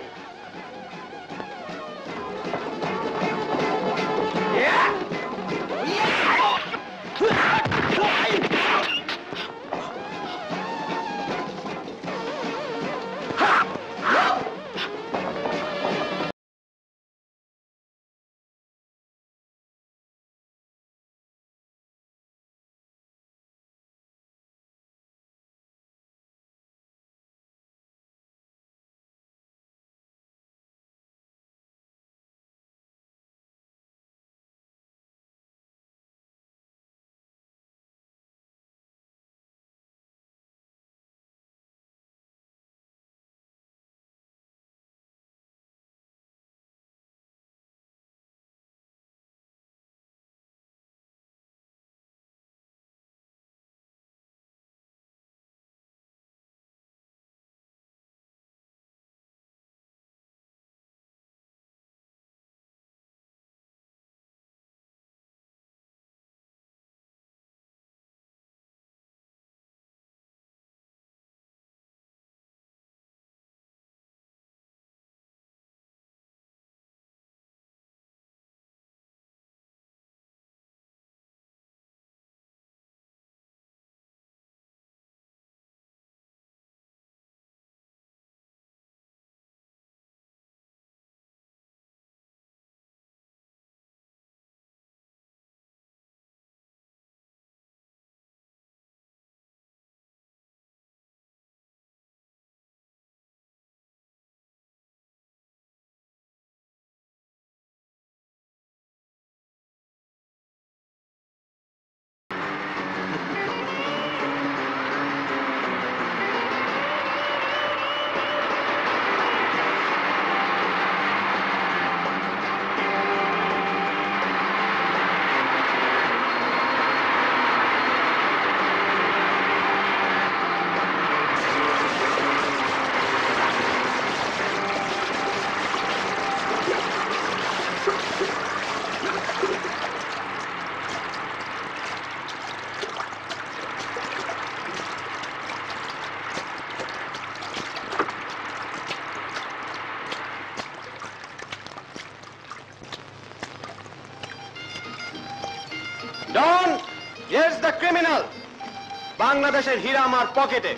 বাংলাদেশের হীরা আমার পকেটে।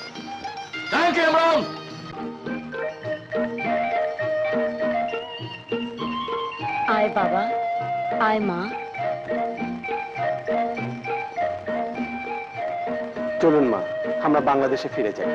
থ্যাংক ইউ ইমরান আয় বাবা আয় মা। চলুন মা আমরা বাংলাদেশে ফিরে যাই।